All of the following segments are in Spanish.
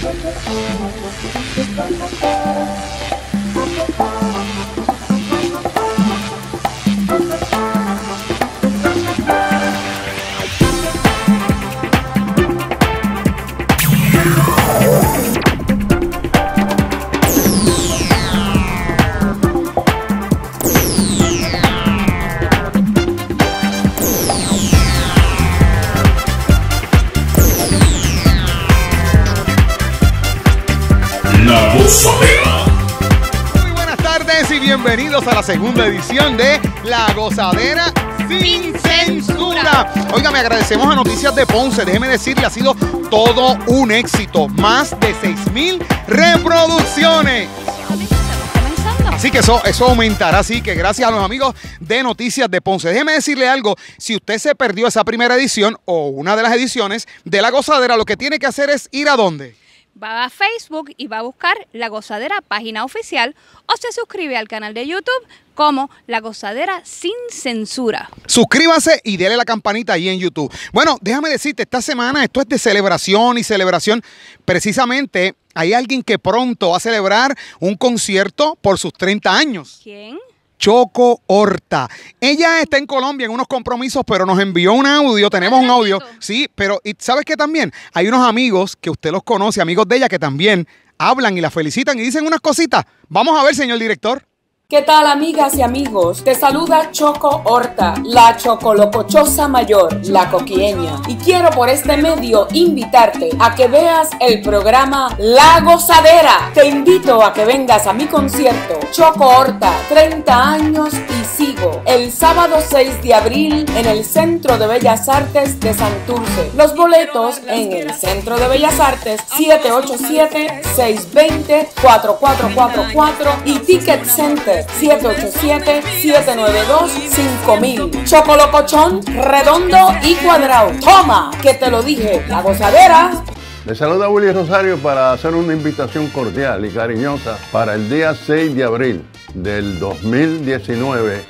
La segunda edición de La Gozadera sin censura. Oiga, me agradecemos a Noticias de Ponce. Déjeme decirle, ha sido todo un éxito. Más de 6 mil reproducciones. Así que eso, eso aumentará, así que gracias a los amigos de Noticias de Ponce. Déjeme decirle algo, si usted se perdió esa primera edición o una de las ediciones de La Gozadera, lo que tiene que hacer es ir a dónde. Va a Facebook y va a buscar La Gozadera página oficial o se suscribe al canal de YouTube como La Gozadera sin censura. Suscríbase y dele la campanita ahí en YouTube. Bueno, déjame decirte, esta semana esto es de celebración y celebración. Precisamente hay alguien que pronto va a celebrar un concierto por sus 30 años. ¿Quién? Choco Horta. Ella está en Colombia en unos compromisos, pero nos envió un audio. Tenemos un audio. Sí, pero ¿y ¿sabes qué también? Hay unos amigos que usted los conoce, amigos de ella, que también hablan y la felicitan y dicen unas cositas. Vamos a ver, señor director. ¿Qué tal amigas y amigos? Te saluda Choco Horta, la chocolocochosa mayor, la coquieña. Y quiero por este medio invitarte a que veas el programa La Gozadera. Te invito a que vengas a mi concierto Choco Horta, 30 años y sigo, el sábado 6 de abril en el Centro de Bellas Artes de Santurce. Los boletos en el Centro de Bellas Artes 787-620-4444 y Ticket Center 787-792-5000. Chocolocochón, redondo y cuadrado. Toma, que te lo dije, la gozadera. Le saluda Willy Rosario para hacer una invitación cordial y cariñosa para el día 6 de abril del 2019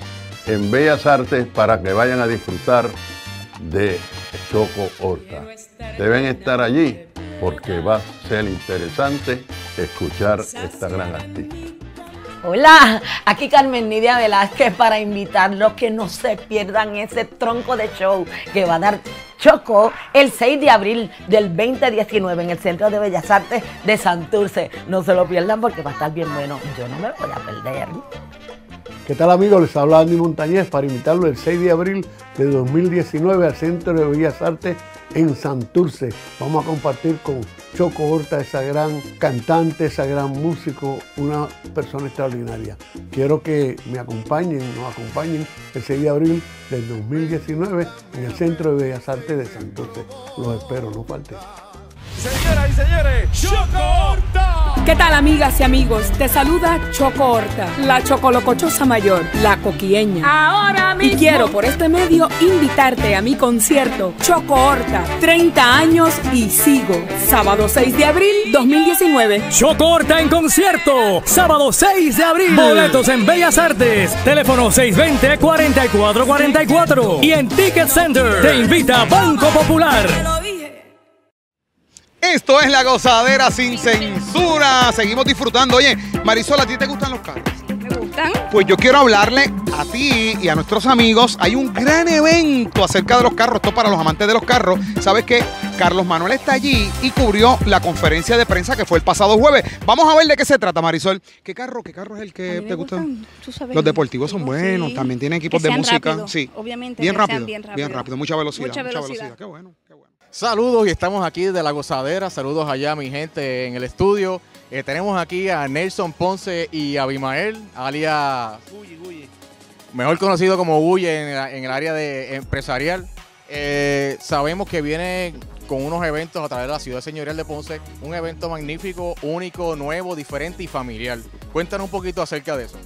en Bellas Artes para que vayan a disfrutar de Choco Horta. Deben estar allí porque va a ser interesante escuchar esta gran artista. Hola, aquí Carmen Nidia Velázquez para invitarlos que no se pierdan ese tronco de show que va a dar Choco el 6 de abril del 2019 en el Centro de Bellas Artes de Santurce. No se lo pierdan porque va a estar bien bueno. Yo no me lo voy a perder. ¿Qué tal amigos? Les habla Andy Montañez para invitarlo el 6 de abril de 2019 al Centro de Bellas Artes en Santurce. Vamos a compartir con Choco Horta, esa gran cantante, esa gran músico, una persona extraordinaria. Quiero que me acompañen, nos acompañen el 6 de abril del 2019 en el Centro de Bellas Artes de Santurce. Los espero, no falten. Señoras y señores, Choco Horta. ¿Qué tal amigas y amigos? Te saluda Choco Horta, la chocolocochosa mayor, la coquieña. Ahora Y quiero por este medio invitarte a mi concierto Choco Horta, 30 años y sigo. Sábado 6 de abril 2019. Choco Horta en concierto, sábado 6 de abril. Boletos en Bellas Artes, teléfono 620-4444 y en Ticket Center. Te invita Banco Popular. Esto es La Gozadera sin censura. Seguimos disfrutando. Oye, Marisol, ¿a ti te gustan los carros? ¿Me gustan? Pues yo quiero hablarle a ti y a nuestros amigos. Hay un gran evento acerca de los carros. Esto para los amantes de los carros. Sabes que Carlos Manuel está allí y cubrió la conferencia de prensa que fue el pasado jueves. Vamos a ver de qué se trata, Marisol. ¿Qué carro, qué carro es el que te gusta? Los deportivos son buenos. sí. También tienen equipos Que de música. Sí. obviamente, Bien sean rápido, bien rápido. Mucha velocidad. Mucha Mucha velocidad. Qué qué bueno. Saludos y estamos aquí de la gozadera. Saludos allá mi gente en el estudio. Eh, tenemos aquí a Nelson Ponce y a Abimael, alias mejor conocido como Guye en, la- en el área de empresarial. Eh, sabemos que viene con unos eventos a través de la ciudad señorial de Ponce, un evento magnífico, único, nuevo, diferente y familiar. Cuéntanos un poquito acerca de eso.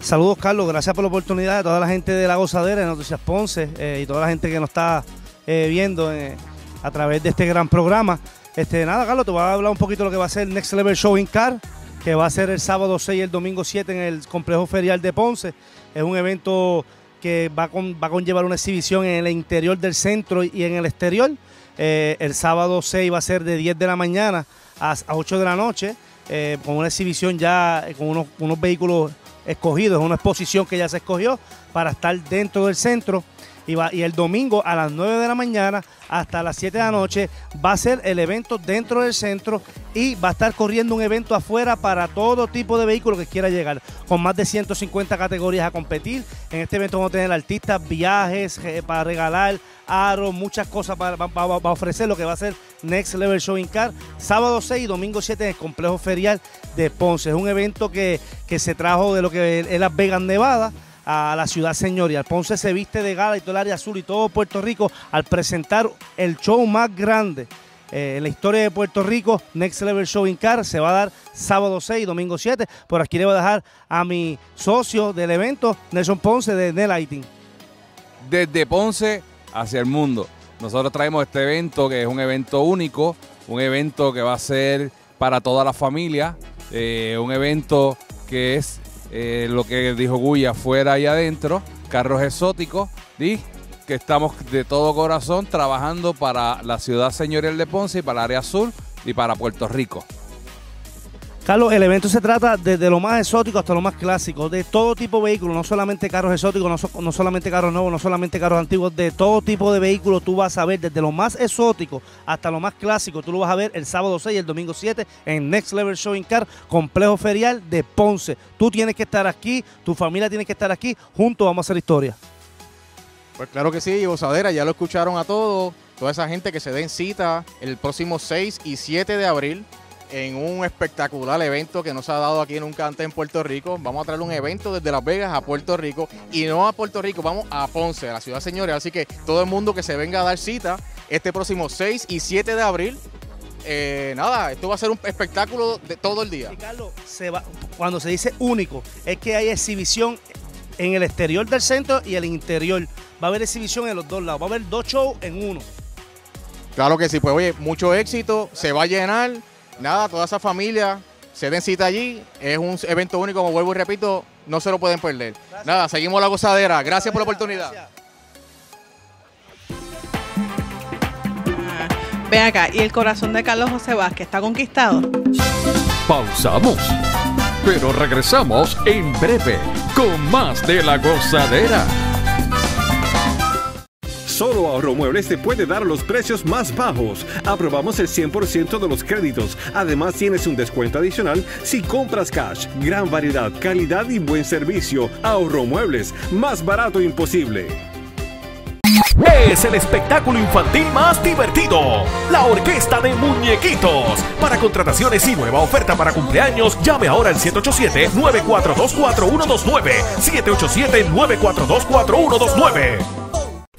Saludos, Carlos. Gracias por la oportunidad de toda la gente de La Gozadera, de Noticias Ponce eh, y toda la gente que nos está eh, viendo eh, a través de este gran programa. Este, nada, Carlos, te voy a hablar un poquito de lo que va a ser el Next Level Show in Car, que va a ser el sábado 6 y el domingo 7 en el Complejo Ferial de Ponce. Es un evento que va, con, va a conllevar una exhibición en el interior del centro y en el exterior. Eh, el sábado 6 va a ser de 10 de la mañana a, a 8 de la noche, eh, con una exhibición ya, eh, con unos, unos vehículos escogidos, una exposición que ya se escogió para estar dentro del centro. Y, va- y el domingo a las 9 de la mañana hasta las 7 de la noche va a ser el evento dentro del centro y va a estar corriendo un evento afuera para todo tipo de vehículo que quiera llegar, con más de 150 categorías a competir. En este evento vamos a tener artistas, viajes eh, para regalar, aros, muchas cosas para, ofrecer lo que va a ser Next Level Showing Car, sábado 6 y domingo 7 en el complejo ferial de Ponce. Es un evento que, que se trajo de lo que es Las Vegas, Nevada a la ciudad señorial. Ponce se viste de gala y todo el área azul y todo Puerto Rico al presentar el show más grande eh, en la historia de Puerto Rico, Next Level Showing Car, se va a dar sábado 6 y domingo 7. Por aquí le voy a dejar a mi socio del evento, Nelson Ponce de Nelighting. desde Ponce hacia el mundo. Nosotros traemos este evento que es un evento único, un evento que va a ser para toda la familia, eh, un evento que es eh, lo que dijo Guya afuera y adentro, carros exóticos, y que estamos de todo corazón trabajando para la ciudad señorial de Ponce y para el área sur y para Puerto Rico. Carlos, el evento se trata desde lo más exótico hasta lo más clásico, de todo tipo de vehículos, no solamente carros exóticos, no, so- no solamente carros nuevos, no solamente carros antiguos, de todo tipo de vehículos tú vas a ver, desde lo más exótico hasta lo más clásico, tú lo vas a ver el sábado 6 y el domingo 7 en Next Level Showing Car, complejo ferial de Ponce. Tú tienes que estar aquí, tu familia tiene que estar aquí, juntos vamos a hacer historia. Pues claro que sí, gozadera, ya lo escucharon a todos, toda esa gente que se den cita el próximo 6 y 7 de abril en un espectacular evento que no se ha dado aquí nunca antes en Puerto Rico. Vamos a traer un evento desde Las Vegas a Puerto Rico y no a Puerto Rico, vamos a Ponce, a la ciudad señores. Así que todo el mundo que se venga a dar cita este próximo 6 y 7 de abril, eh, nada, esto va a ser un espectáculo de todo el día. Y Carlos, se va- cuando se dice único, es que hay exhibición en el exterior del centro y el interior. Va a haber exhibición en los dos lados, va a haber dos shows en uno. Claro que sí, pues oye, mucho éxito, se va a llenar, nada, toda esa familia se den cita allí, es un evento único, como vuelvo y repito, no se lo pueden perder. Nada, seguimos la gozadera, gracias por la oportunidad. Ven acá, ¿y el corazón de Carlos José Vázquez está conquistado? Pausamos. Pero regresamos en breve con más de la gozadera. Solo Ahorro Muebles te puede dar los precios más bajos. Aprobamos el 100% de los créditos. Además tienes un descuento adicional si compras cash. Gran variedad, calidad y buen servicio. Ahorro Muebles, más barato imposible. Es el espectáculo infantil más divertido. La Orquesta de Muñequitos. Para contrataciones y nueva oferta para cumpleaños, llame ahora al 787-942-4129. 787-942-4129.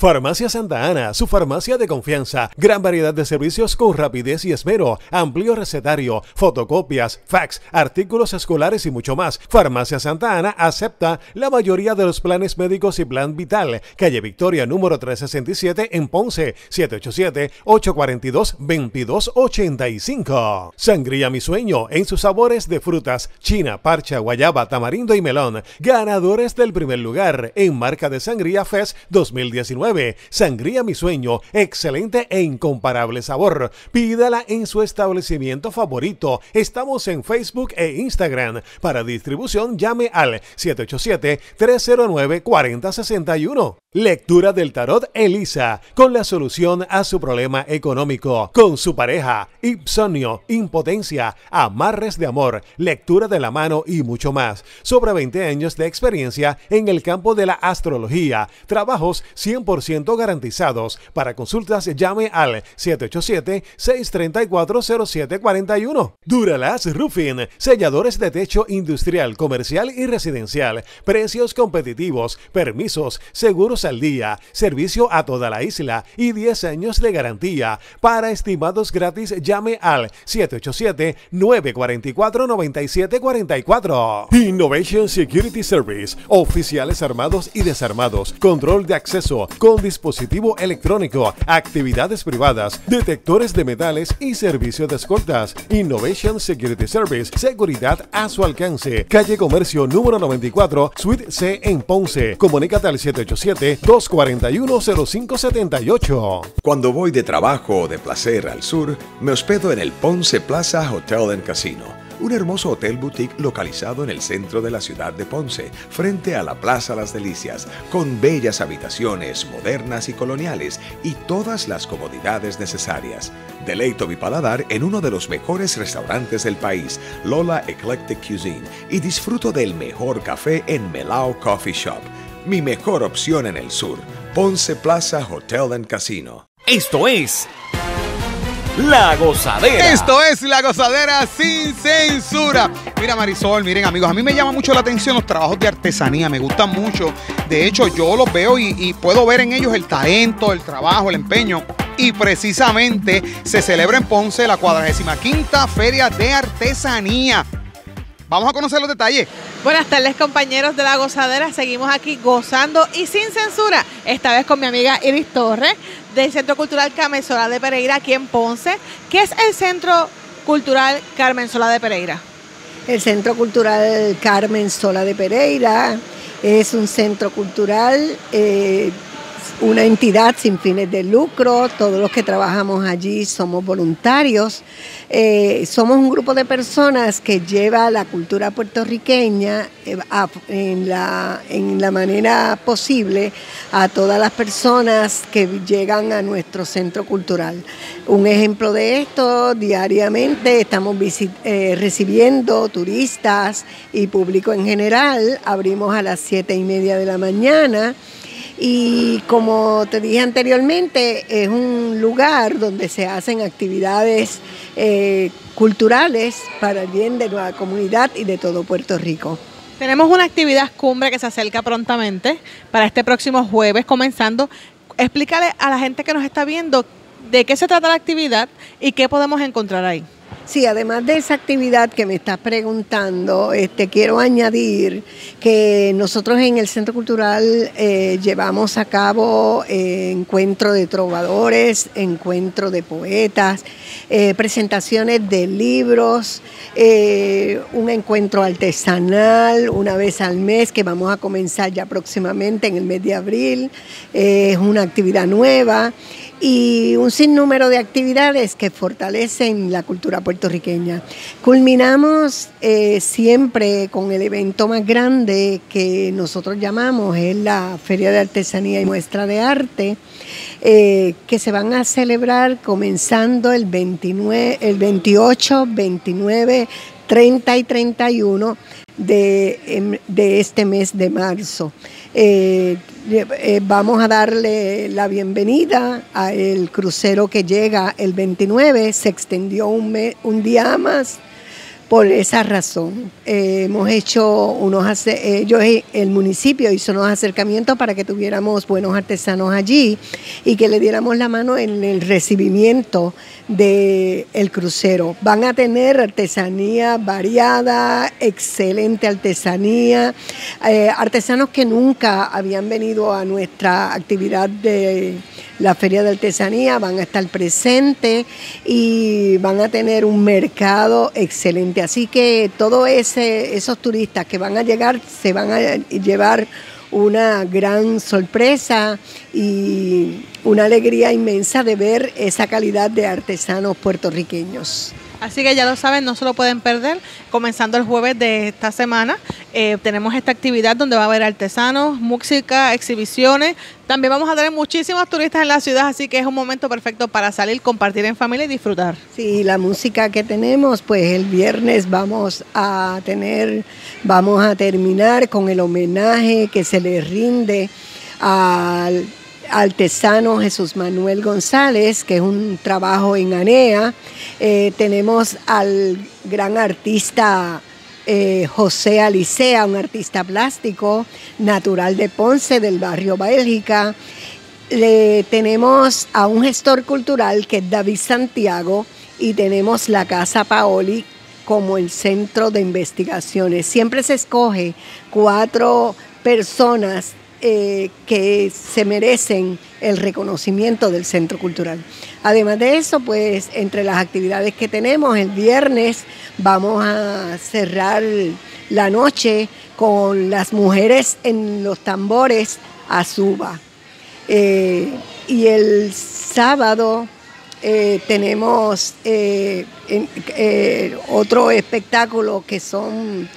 Farmacia Santa Ana, su farmacia de confianza. Gran variedad de servicios con rapidez y esmero. Amplio recetario, fotocopias, fax, artículos escolares y mucho más. Farmacia Santa Ana acepta la mayoría de los planes médicos y plan vital. Calle Victoria número 367 en Ponce, 787-842-2285. Sangría Mi Sueño en sus sabores de frutas, china, parcha, guayaba, tamarindo y melón. Ganadores del primer lugar en marca de Sangría Fest 2019. Sangría Mi Sueño, excelente e incomparable sabor. Pídala en su establecimiento favorito. Estamos en Facebook e Instagram. Para distribución llame al 787-309-4061. Lectura del tarot Elisa, con la solución a su problema económico, con su pareja, insomnio, impotencia, amarres de amor, lectura de la mano y mucho más. Sobre 20 años de experiencia en el campo de la astrología, trabajos 100% garantizados. Para consultas llame al 787-634-0741. Duralas Roofing, selladores de techo industrial, comercial y residencial, precios competitivos, permisos, seguros al día, servicio a toda la isla y 10 años de garantía. Para estimados gratis llame al 787-944-9744. Innovation Security Service, oficiales armados y desarmados, control de acceso, con dispositivo electrónico, actividades privadas, detectores de metales y servicio de escoltas. Innovation Security Service, seguridad a su alcance. Calle Comercio número 94, Suite C en Ponce. Comunícate al 787-241-0578. Cuando voy de trabajo o de placer al sur, me hospedo en el Ponce Plaza Hotel and Casino, un hermoso hotel boutique localizado en el centro de la ciudad de Ponce, frente a la Plaza Las Delicias, con bellas habitaciones modernas y coloniales y todas las comodidades necesarias. Deleito mi paladar en uno de los mejores restaurantes del país, Lola Eclectic Cuisine, y disfruto del mejor café en Melao Coffee Shop. Mi mejor opción en el sur, Ponce Plaza Hotel and Casino. Esto es La Gozadera. Esto es La Gozadera sin censura. Mira Marisol, miren amigos, a mí me llama mucho la atención los trabajos de artesanía, me gustan mucho. De hecho, yo los veo y, y puedo ver en ellos el talento, el trabajo, el empeño. Y precisamente se celebra en Ponce la 45 Feria de Artesanía. Vamos a conocer los detalles. Buenas tardes compañeros de La Gozadera, seguimos aquí gozando y sin censura, esta vez con mi amiga Iris Torres del Centro Cultural Carmen Sola de Pereira aquí en Ponce. ¿Qué es el Centro Cultural Carmen Sola de Pereira? El Centro Cultural Carmen Sola de Pereira es un centro cultural, eh, una entidad sin fines de lucro. Todos los que trabajamos allí somos voluntarios. Eh, somos un grupo de personas que lleva la cultura puertorriqueña eh, a- en, la, en la manera posible a todas las personas que llegan a nuestro centro cultural. Un ejemplo de esto, diariamente estamos eh, recibiendo turistas y público en general. Abrimos a las siete y media de la mañana. Y como te dije anteriormente, es un lugar donde se hacen actividades eh, culturales para el bien de la comunidad y de todo Puerto Rico. Tenemos una actividad cumbre que se acerca prontamente para este próximo jueves comenzando. Explícale a la gente que nos está viendo de qué se trata la actividad y qué podemos encontrar ahí. Sí, además de esa actividad que me estás preguntando, este, quiero añadir que nosotros en el Centro Cultural eh, llevamos a cabo eh, encuentro de trovadores, encuentro de poetas, eh, presentaciones de libros, eh, un encuentro artesanal una vez al mes que vamos a comenzar ya próximamente en el mes de abril. Es una actividad nueva y un sinnúmero de actividades que fortalecen la cultura puertorriqueña. Culminamos eh, siempre con el evento más grande que nosotros llamamos, es la Feria de Artesanía y Muestra de Arte, eh, que se van a celebrar comenzando el, 29, el 28, 29, 30 y 31 de, em, de este mes de marzo. Eh, eh, vamos a darle la bienvenida al crucero que llega el 29, se extendió un, día más por esa razón. Eh, hemos hecho unos, ellos, el municipio hizo unos acercamientos para que tuviéramos buenos artesanos allí y que le diéramos la mano en el recibimiento del el crucero. Van a tener artesanía variada, excelente artesanía, eh, artesanos que nunca habían venido a nuestra actividad de la Feria de Artesanía, van a estar presentes y van a tener un mercado excelente. Así que todos esos turistas que van a llegar se van a llevar una gran sorpresa y una alegría inmensa de ver esa calidad de artesanos puertorriqueños. Así que ya lo saben, no se lo pueden perder. Comenzando el jueves de esta semana, eh, tenemos esta actividad donde va a haber artesanos, música, exhibiciones. También vamos a tener muchísimos turistas en la ciudad, así que es un momento perfecto para salir, compartir en familia y disfrutar. Sí, la música que tenemos, pues el viernes vamos a tener, vamos a terminar con el homenaje que se le rinde al artesano Jesús Manuel González, que es un trabajo en ANEA. Eh, tenemos al gran artista eh, José Alicea, un artista plástico natural de Ponce, del barrio Bélgica. Le tenemos a un gestor cultural que es David Santiago y tenemos la Casa Paoli como el centro de investigaciones. Siempre se escoge cuatro personas eh, que se merecen el reconocimiento del Centro Cultural. Además de eso, pues entre las actividades que tenemos, el viernes vamos a cerrar la noche con las mujeres en los tambores a Suba. Eh, y el sábado eh, tenemos en- otro espectáculo que son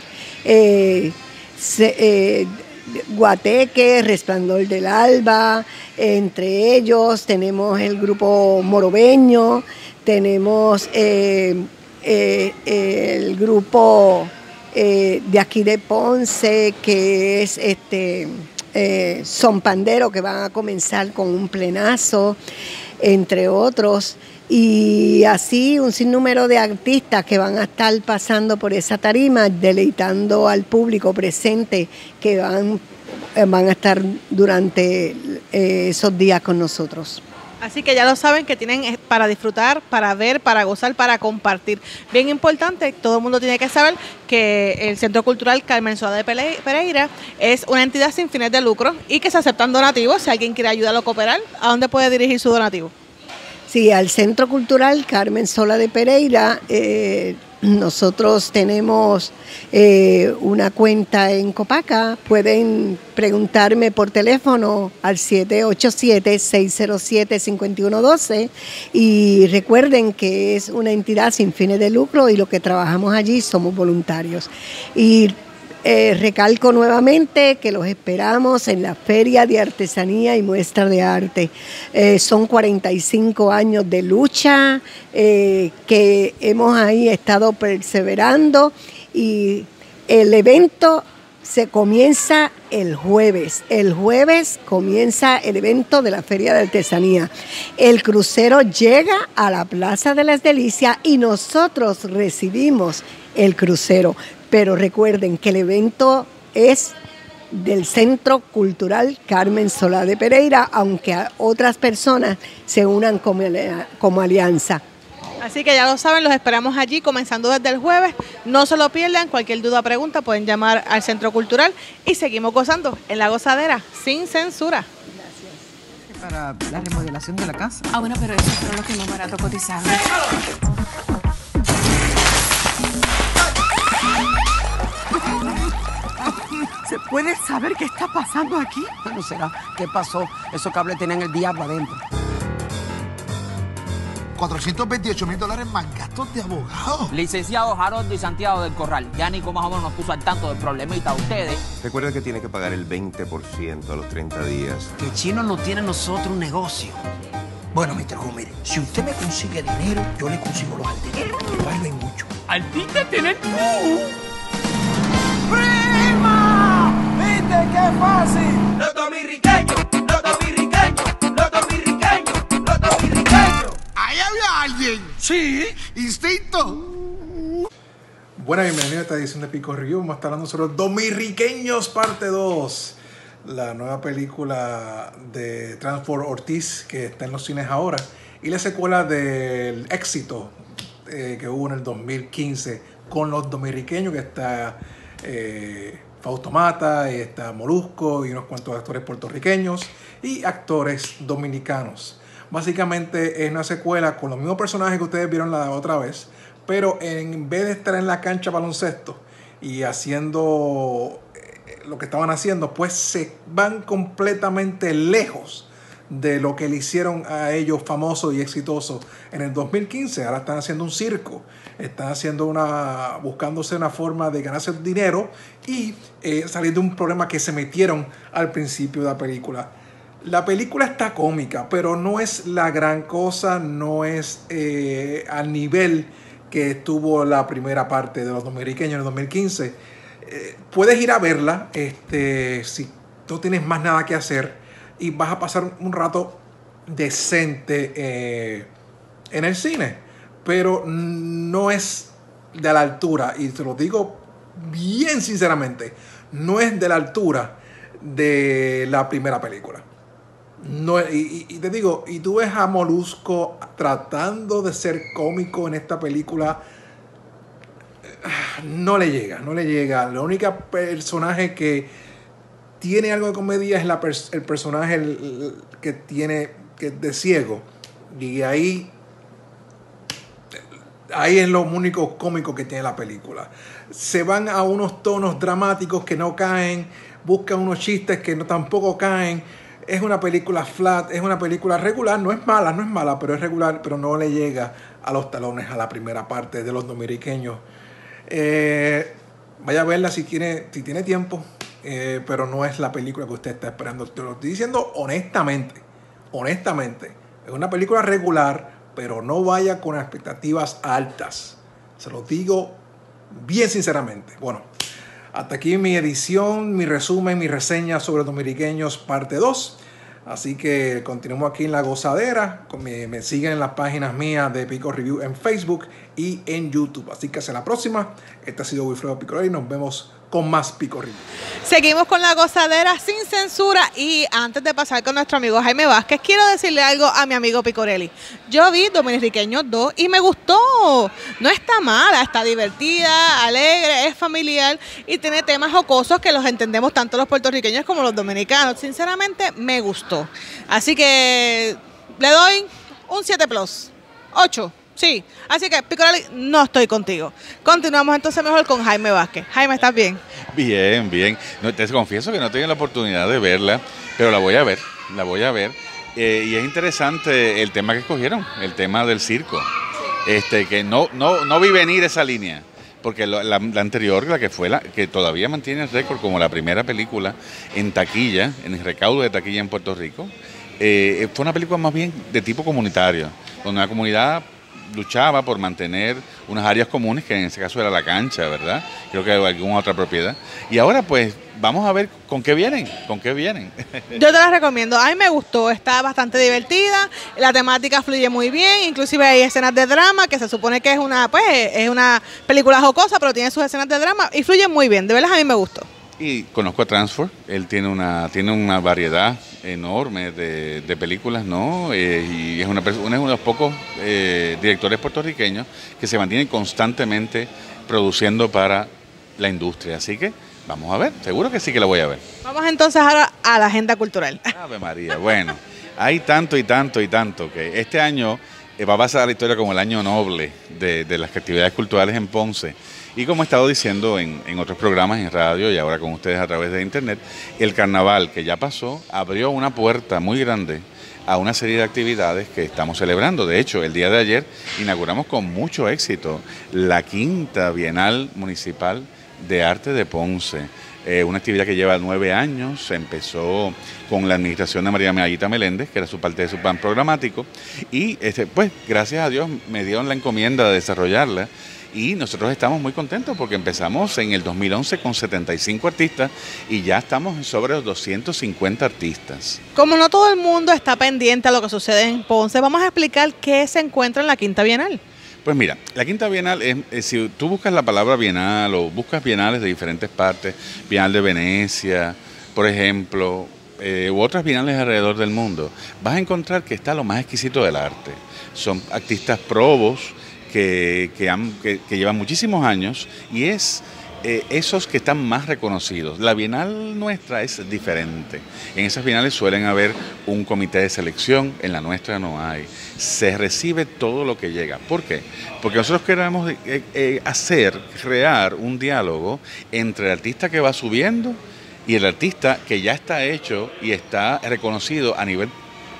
Guateque, Resplandor del Alba, entre ellos tenemos el grupo Morobeño, tenemos eh, eh, el grupo eh, de aquí de Ponce, que es este Son Pandero, que van a comenzar con un plenazo, entre otros. Y así un sinnúmero de artistas que van a estar pasando por esa tarima, deleitando al público presente que van, eh, van a estar durante eh, esos días con nosotros. Así que ya lo saben que tienen eh, para disfrutar, para ver, para gozar, para compartir. Bien importante, todo el mundo tiene que saber que el Centro Cultural Carmen Sola de Pereira es una entidad sin fines de lucro y que se aceptan donativos. Si alguien quiere ayudar o cooperar, ¿a dónde puede dirigir su donativo? Sí, al Centro Cultural Carmen Sola de Pereira, eh, nosotros tenemos eh, una cuenta en Copaca. Pueden preguntarme por teléfono al 787-607-5112 y recuerden que es una entidad sin fines de lucro y lo que trabajamos allí somos voluntarios. Y eh, recalco nuevamente que los esperamos en la Feria de Artesanía y Muestra de Arte. Eh, son 45 años de lucha eh, que hemos ahí estado perseverando y el evento se comienza el jueves. El jueves comienza el evento de la Feria de Artesanía. El crucero llega a la Plaza de las Delicias y nosotros recibimos el crucero. Pero recuerden que el evento es del Centro Cultural Carmen Solá de Pereira, aunque a otras personas se unan como, como alianza. Así que ya lo saben, los esperamos allí comenzando desde el jueves. No se lo pierdan, cualquier duda o pregunta pueden llamar al Centro Cultural y seguimos gozando en la gozadera sin censura. Para la remodelación de la casa. Ah, bueno, pero eso es lo que más barato cotizar. ¿Se puede saber qué está pasando aquí? Bueno, será. ¿Qué pasó? Esos cables tenían el diablo adentro. 428 mil dólares más gastos de abogado. Licenciado Haroldo y Santiago del Corral, ya Nico más o menos nos puso al tanto del problemita a ustedes. Recuerda que tiene que pagar el 20% a los 30 días. Que Chino no tiene nosotros un negocio. Bueno, Mr. Hu, mire, si usted me consigue dinero, yo le consigo los que valen mucho. ¡Altita tener tú! ¿Viste qué fácil? ¡Los dominicanos! ¡Los dominicanos! ¡Los dominicanos! ¡Los dominicanos! Ahí había alguien. Sí. Instinto. Buenas, bienvenidos a esta edición de Pico Review. Vamos a estar hablando sobre los Dominiqueños parte 2. La nueva película de Transfor Ortiz que está en los cines ahora. Y la secuela del éxito eh, que hubo en el 2015 con los dominiqueños que está eh, Fausto Mata, está Molusco y unos cuantos actores puertorriqueños y actores dominicanos. Básicamente es una secuela con los mismos personajes que ustedes vieron la otra vez, pero en vez de estar en la cancha baloncesto y haciendo eh, lo que estaban haciendo, pues se van completamente lejos de lo que le hicieron a ellos famosos y exitosos en el 2015. Ahora están haciendo un circo, están haciendo una, buscándose una forma de ganarse dinero y eh, salir de un problema que se metieron al principio de la película. La película está cómica, pero no es la gran cosa, no es eh, al nivel que tuvo la primera parte de los dominiqueños en el 2015. Eh, puedes ir a verla este, si no tienes más nada que hacer y vas a pasar un rato decente eh, en el cine, pero no es de la altura, y te lo digo bien sinceramente, no es de la altura de la primera película. No, y, y- te digo, y tú ves a Molusco tratando de ser cómico en esta película, eh, no le llega, no le llega. La única personaje que tiene algo de comedia es la el personaje el- que tiene que de ciego. Y ahí ahí es lo único cómico que tiene la película. Se van a unos tonos dramáticos que no caen, buscan unos chistes que no, tampoco caen. Es una película flat, es una película regular, no es mala, no es mala, pero es regular, pero no le llega a los talones a la primera parte de los dominiqueños. Eh, vaya a verla si tiene, si tiene tiempo, eh, pero no es la película que usted está esperando. Te lo estoy diciendo honestamente, honestamente. Es una película regular, pero no vaya con expectativas altas. Se lo digo bien sinceramente. Bueno, hasta aquí mi edición, mi resumen, mi reseña sobre Dominiqueños parte 2. Así que continuamos aquí en La Gozadera. Me siguen en las páginas mías de Pico Review en Facebook y en YouTube. Así que hasta la próxima. Este ha sido Wilfredo Picorelli. Nos vemos con más. Seguimos con la gozadera sin censura y antes de pasar con nuestro amigo Jaime Vázquez, quiero decirle algo a mi amigo Picorelli. Yo vi Dominiqueños 2 y me gustó. No está mala, está divertida, alegre, es familiar y tiene temas jocosos que los entendemos tanto los puertorriqueños como los dominicanos. Sinceramente, me gustó. Así que le doy un 7 plus. 8. Sí, así que Picorelli, no estoy contigo. Continuamos entonces mejor con Jaime Vázquez. Jaime, ¿estás bien? Bien, bien. Te confieso que no tengo la oportunidad de verla, pero la voy a ver, la voy a ver. Eh, y es interesante el tema que escogieron, el tema del circo. Este, que no, no, no vi venir esa línea, porque la, anterior, la que fue la, que todavía mantiene el récord como la primera película en taquilla, en el recaudo de taquilla en Puerto Rico, eh, fue una película más bien de tipo comunitario, donde la comunidad luchaba por mantener unas áreas comunes, que en ese caso era la cancha, ¿verdad? Creo que alguna otra propiedad. Y ahora pues vamos a ver con qué vienen, con qué vienen. Yo te la recomiendo. A mí me gustó, está bastante divertida, la temática fluye muy bien, inclusive hay escenas de drama que se supone que es una, pues, es una película jocosa, pero tiene sus escenas de drama y fluye muy bien. De verdad a mí me gustó. Y conozco a Transfer, él tiene una, tiene una variedad enorme de, de películas, ¿no? Eh, y es, una, uno de los pocos eh, directores puertorriqueños que se mantienen constantemente produciendo para la industria. Así que vamos a ver, seguro que sí que la voy a ver. Vamos entonces ahora a la agenda cultural. Ave María, bueno, hay tanto y tanto y tanto que este año eh, va a pasar a la historia como el año noble de, de las actividades culturales en Ponce. Y como he estado diciendo en, otros programas en radio y ahora con ustedes a través de internet, el carnaval que ya pasó abrió una puerta muy grande a una serie de actividades que estamos celebrando. De hecho, el día de ayer inauguramos con mucho éxito la quinta Bienal Municipal de Arte de Ponce. Eh, una actividad que lleva nueve años, se empezó con la administración de María Mayita Meléndez, que era su parte de su plan programático, y este, pues gracias a Dios me dieron la encomienda de desarrollarla y nosotros estamos muy contentos porque empezamos en el 2011 con 75 artistas y ya estamos sobre los 250 artistas. Como no todo el mundo está pendiente a lo que sucede en Ponce, vamos a explicar qué se encuentra en la Quinta Bienal. Pues mira, la Quinta Bienal, es, es- si tú buscas la palabra bienal o buscas bienales de diferentes partes, Bienal de Venecia, por ejemplo, eh, u otras bienales alrededor del mundo, vas a encontrar que está lo más exquisito del arte. Son artistas probos que, que, han- que- llevan muchísimos años y es eh, esos que están más reconocidos. La bienal nuestra es diferente. En esas bienales suelen haber un comité de selección, en la nuestra no hay. Se recibe todo lo que llega. ¿Por qué? Porque nosotros queremos eh, eh, hacer, crear un diálogo entre el artista que va subiendo y el artista que ya está hecho y está reconocido a nivel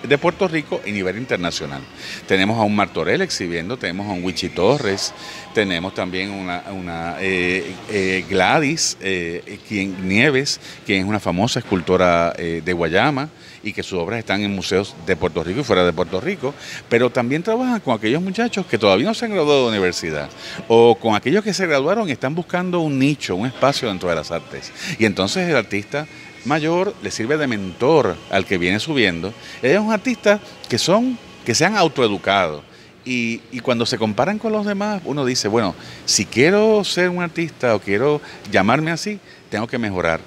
de Puerto Rico y nivel internacional. Tenemos a un Martorell exhibiendo, tenemos a un Wichi Torres, tenemos también una, una, eh, eh, Gladys eh, quien, Nieves, quien es una famosa escultora de Guayama y que sus obras están en museos de Puerto Rico y fuera de Puerto Rico, pero también trabaja con aquellos muchachos que todavía no se han graduado de universidad o con aquellos que se graduaron y están buscando un nicho, un espacio dentro de las artes. Y entonces el artista mayor le sirve de mentor al que viene subiendo. Ellos son artistas que son, que se han autoeducado. Y, y cuando se comparan con los demás, uno dice, bueno, si quiero ser un artista o quiero llamarme así, tengo que mejorar.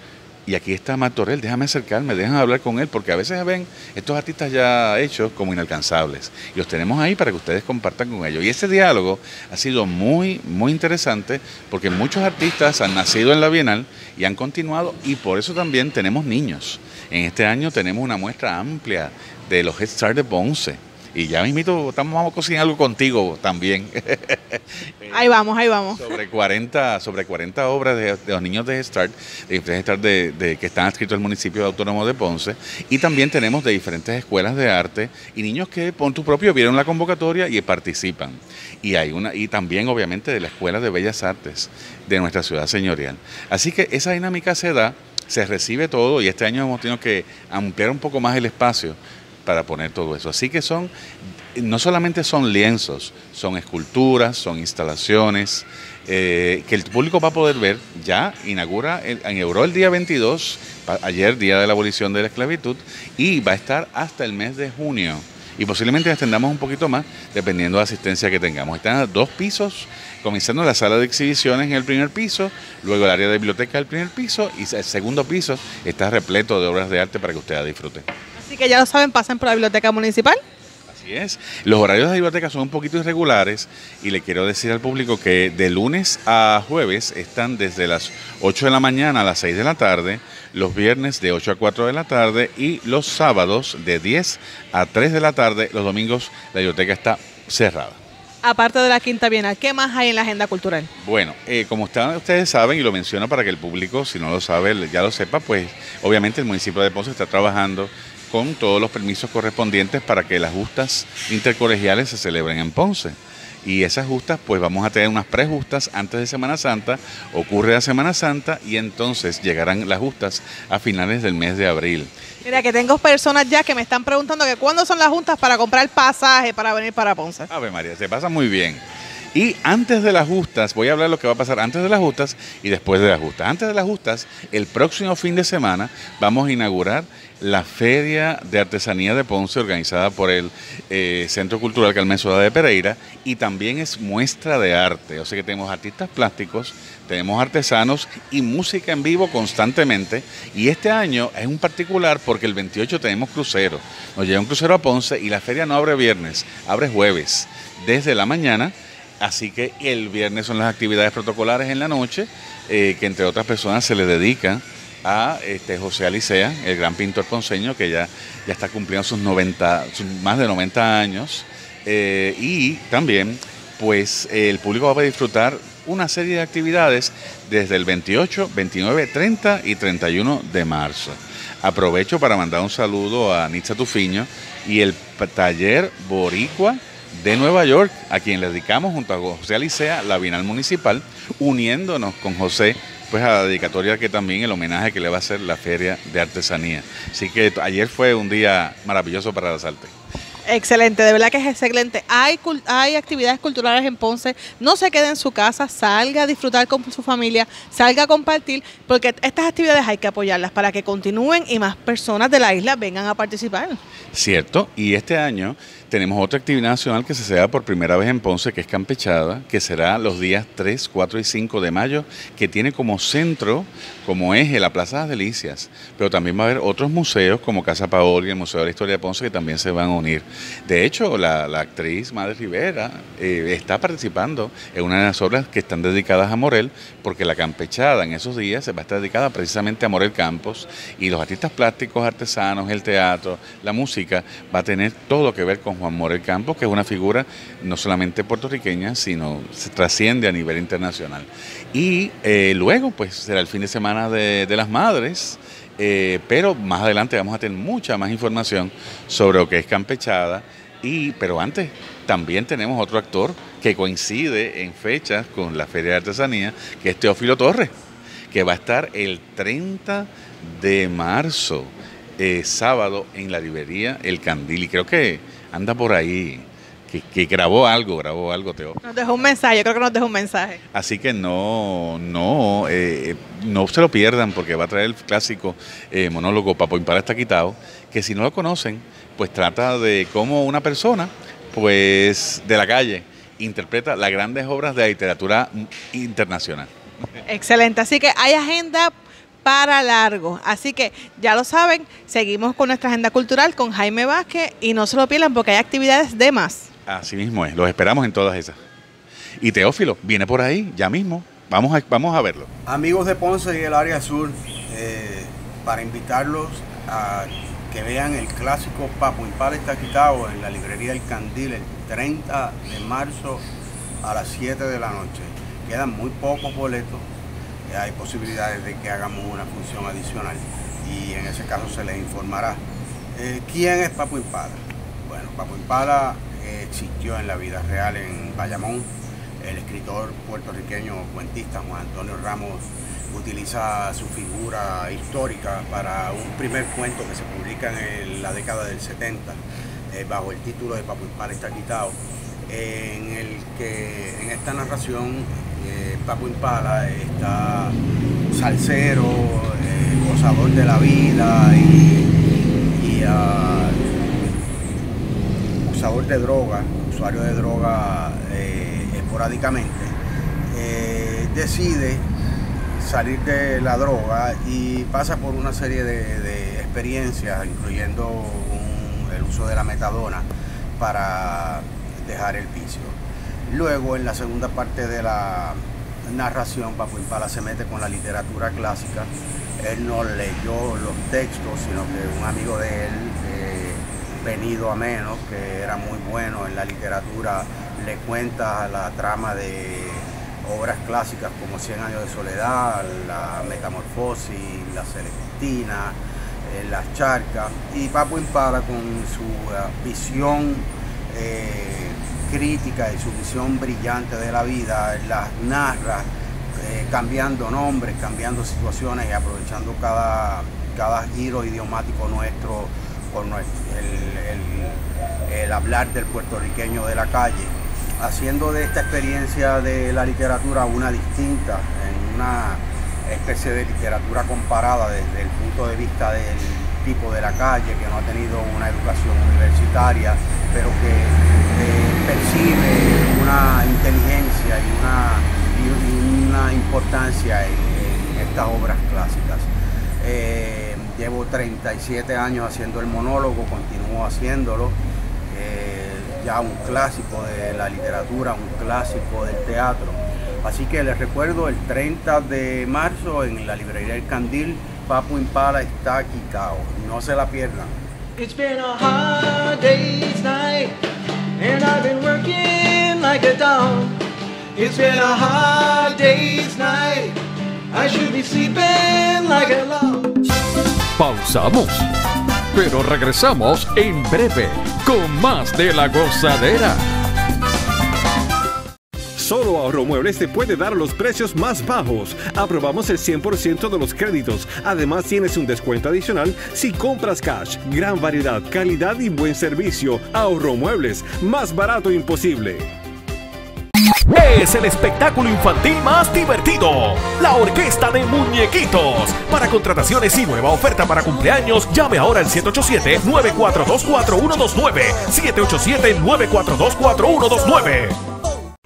Y aquí está Matorel, déjame acercarme, déjame hablar con él, porque a veces ven estos artistas ya hechos como inalcanzables. Y los tenemos ahí para que ustedes compartan con ellos. Y ese diálogo ha sido muy, muy interesante, porque muchos artistas han nacido en la Bienal y han continuado, y por eso también tenemos niños. En este año tenemos una muestra amplia de los Head Start de Ponce. Y ya mismito estamos vamos a cocinar algo contigo también. Ahí vamos, ahí vamos. sobre 40, sobre 40 obras de, de los niños de Start, de Start de, de- que están adscritos al municipio autónomo de Ponce. Y también tenemos de diferentes escuelas de arte y niños que por tu propio vieron la convocatoria y participan. Y hay una, y también obviamente de la Escuela de Bellas Artes de nuestra ciudad señorial. Así que esa dinámica se da, se recibe todo y este año hemos tenido que ampliar un poco más el espacio para poner todo eso. Así que son, no solamente son lienzos, son esculturas, son instalaciones eh, que el público va a poder ver. Ya inaugura, el- inauguró el día 22, pa- ayer, día de la abolición de la esclavitud, y va a estar hasta el mes de junio. Y posiblemente extendamos un poquito más, dependiendo de la asistencia que tengamos. Están a dos pisos, comenzando la sala de exhibiciones en el primer piso, luego el área de biblioteca del primer piso, y el segundo piso está repleto de obras de arte para que ustedes disfruten. Así que ya lo saben, pasen por la biblioteca municipal. Así es. Los horarios de la biblioteca son un poquito irregulares y le quiero decir al público que de lunes a jueves están desde las 8 de la mañana a las 6 de la tarde, los viernes de 8 a 4 de la tarde y los sábados de 10 a 3 de la tarde. Los domingos la biblioteca está cerrada. Aparte de la Quinta Bienal, ¿qué más hay en la agenda cultural? Bueno, eh, como ustedes saben, y lo menciono para que el público, si no lo sabe, ya lo sepa, pues obviamente el municipio de Ponce está trabajando con todos los permisos correspondientes para que las justas intercolegiales se celebren en Ponce. Y esas justas, pues vamos a tener unas prejustas antes de Semana Santa, ocurre la Semana Santa y entonces llegarán las justas a finales del mes de abril. Mira, que tengo personas ya que me están preguntando que cuándo son las juntas para comprar pasaje para venir para Ponce. Ave María, se pasa muy bien. Y antes de las justas, voy a hablar lo que va a pasar antes de las justas y después de las justas. Antes de las justas, el próximo fin de semana vamos a inaugurar la Feria de Artesanía de Ponce organizada por el eh, Centro Cultural Carmen Soda de Pereira y también es muestra de arte. O sea que tenemos artistas plásticos, tenemos artesanos y música en vivo constantemente. Y este año es un particular porque el 28 tenemos crucero. Nos lleva un crucero a Ponce y la feria no abre viernes, abre jueves desde la mañana. Así que el viernes son las actividades protocolares en la noche, eh, que entre otras personas se le dedica a este, José Alicea, el gran pintor ponceño, que ya, ya está cumpliendo sus 90, sus más de 90 años. Eh, y también, pues, el público va a disfrutar una serie de actividades desde el 28, 29, 30 y 31 de marzo. Aprovecho para mandar un saludo a Nitza Tufiño y el taller Boricua de Nueva York, a quien le dedicamos junto a José Alicea la Bienal Municipal, uniéndonos con José pues a la dedicatoria que también el homenaje que le va a hacer la Feria de Artesanía. Así que ayer fue un día maravilloso para las artes. Excelente, de verdad que es excelente. Hay, hay actividades culturales en Ponce. No se quede en su casa, salga a disfrutar con su familia, salga a compartir, porque estas actividades hay que apoyarlas para que continúen y más personas de la isla vengan a participar. Cierto, y este año tenemos otra actividad nacional que se celebra por primera vez en Ponce, que es Campechada, que será los días 3, 4 y 5 de mayo, que tiene como centro, como eje, la Plaza de las Delicias. Pero también va a haber otros museos como Casa Paoli y el Museo de la Historia de Ponce que también se van a unir. De hecho, la, actriz Madre Rivera eh, está participando en una de las obras que están dedicadas a Morel, porque la Campechada en esos días se va a estar dedicada precisamente a Morel Campos y los artistas plásticos, artesanos, el teatro, la música, va a tener todo que ver con Juan Morel Campos, que es una figura no solamente puertorriqueña, sino se trasciende a nivel internacional. Y eh, luego, pues será el fin de semana de, las madres, eh, pero más adelante vamos a tener mucha más información sobre lo que es Campechada. Y, pero antes, también tenemos otro actor que coincide en fechas con la Feria de Artesanía, que es Teófilo Torres, que va a estar el 30 de marzo, eh, sábado, en la librería El Candil. Y creo que anda por ahí, que, que grabó algo, grabó algo, Teo. Nos dejó un mensaje, yo creo que nos dejó un mensaje. Así que no, no, eh, no se lo pierdan porque va a traer el clásico eh, monólogo Papo Impara está quitado, que si no lo conocen, pues trata de cómo una persona, pues de la calle, interpreta las grandes obras de la literatura internacional. Excelente, así que hay agenda para largo. Así que ya lo saben, seguimos con nuestra agenda cultural con Jaime Vázquez y no se lo pierdan porque hay actividades de más. Así mismo es, los esperamos en todas esas. Y Teófilo, viene por ahí, ya mismo. Vamos a, vamos a verlo. Amigos de Ponce y el área sur, eh, para invitarlos a que vean el clásico Papo Impala está quitado en la librería El Candil el 30 de marzo a las 7 de la noche. Quedan muy pocos boletos, hay posibilidades de que hagamos una función adicional y en ese caso se les informará. Eh, ¿Quién es Papo Impala? Bueno, Papo Impala eh, existió en la vida real en Bayamón. El escritor puertorriqueño cuentista Juan Antonio Ramos utiliza su figura histórica para un primer cuento que se publica en la década del 70 eh, bajo el título de Papo Impala está quitado en el que en esta narración eh, Papo Impala está salsero, eh, gozador de la vida y, ah, usador de droga, usuario de droga esporádicamente, decide salir de la droga y pasa por una serie de, experiencias, incluyendo el uso de la metadona para dejar el vicio. Luego, en la segunda parte de la narración, Papo Impala se mete con la literatura clásica. Él no leyó los textos, sino que un amigo de él, eh, venido a menos, que era muy bueno en la literatura, le cuenta la trama de obras clásicas como Cien años de soledad, La Metamorfosis, La Celestina, eh, Las Charcas, y Papo Impala con su eh, visión eh, crítica y su visión brillante de la vida, las narra cambiando nombres, cambiando situaciones y aprovechando cada, cada giro idiomático nuestro por el hablar del puertorriqueño de la calle haciendo de esta experiencia de la literatura una distinta, en una especie de literatura comparada desde el punto de vista del tipo de la calle, que no ha tenido una educación universitaria, pero que eh, percibe una inteligencia y una, una importancia en, estas obras clásicas. Eh, llevo 37 años haciendo el monólogo, continúo haciéndolo. Eh, ya un clásico de la literatura, un clásico del teatro. Así que les recuerdo el 30 de marzo en la librería El Candil, Papo Impala está quitado. No se la pierdan. It's been a hard day's night, and I've been working like a dog. It's been a hard day's night, I should be sleeping like a log. Pausamos, pero regresamos en breve con más de la gozadera. Solo Ahorro Muebles te puede dar los precios más bajos. Aprobamos el 100% de los créditos. Además tienes un descuento adicional si compras cash. Gran variedad, calidad y buen servicio. Ahorro Muebles, más barato imposible. Es el espectáculo infantil más divertido. La Orquesta de Muñequitos. Para contrataciones y nueva oferta para cumpleaños, llame ahora al 787-942-4129. 787-942-4129.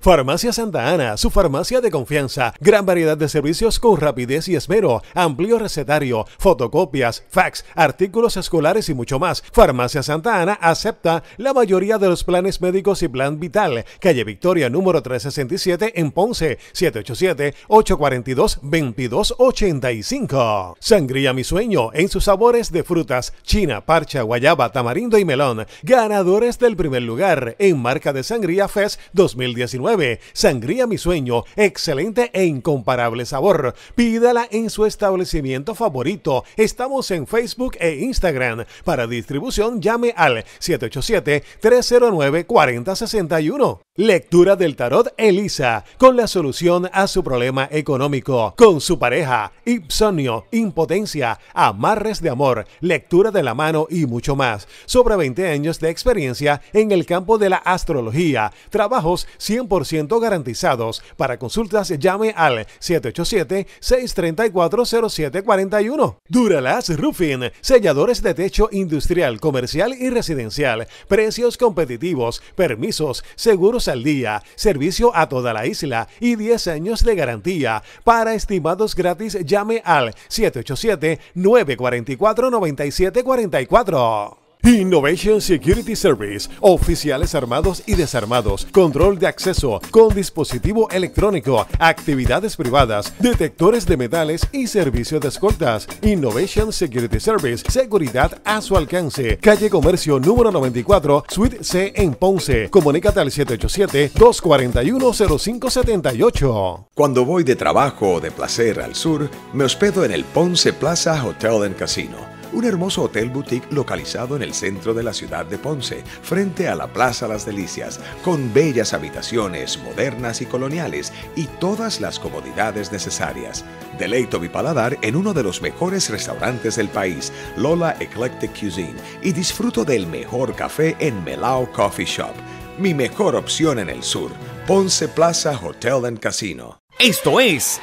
Farmacia Santa Ana, su farmacia de confianza. Gran variedad de servicios con rapidez y esmero. Amplio recetario, fotocopias, fax, artículos escolares y mucho más. Farmacia Santa Ana acepta la mayoría de los planes médicos y plan vital. Calle Victoria número 367 en Ponce, 787-842-2285. Sangría Mi Sueño en sus sabores de frutas, china, parcha, guayaba, tamarindo y melón. Ganadores del primer lugar en marca de Sangría Fest 2019. Sangría Mi Sueño, excelente e incomparable sabor. Pídala en su establecimiento favorito. Estamos en Facebook e Instagram. Para distribución llame al 787-309-4061. Lectura del tarot Elisa, con la solución a su problema económico, con su pareja, insomnio, impotencia, amarres de amor, lectura de la mano y mucho más. Sobre 20 años de experiencia en el campo de la astrología, trabajos 100% garantizados. Para consultas llame al 787-634-0741. Duralas Roofing, selladores de techo industrial, comercial y residencial, precios competitivos, permisos, seguros al día, servicio a toda la isla y 10 años de garantía. Para estimados gratis, llame al 787-944-9744. Innovation Security Service, oficiales armados y desarmados, control de acceso con dispositivo electrónico, actividades privadas, detectores de metales y servicio de escoltas. Innovation Security Service, seguridad a su alcance. Calle Comercio número 94, Suite C en Ponce. Comunícate al 787-241-0578. Cuando voy de trabajo o de placer al sur, me hospedo en el Ponce Plaza Hotel and Casino un hermoso hotel boutique localizado en el centro de la ciudad de Ponce, frente a la Plaza Las Delicias, con bellas habitaciones modernas y coloniales y todas las comodidades necesarias. Deleito mi paladar en uno de los mejores restaurantes del país, Lola Eclectic Cuisine, y disfruto del mejor café en Melao Coffee Shop. Mi mejor opción en el sur, Ponce Plaza Hotel and Casino. Esto es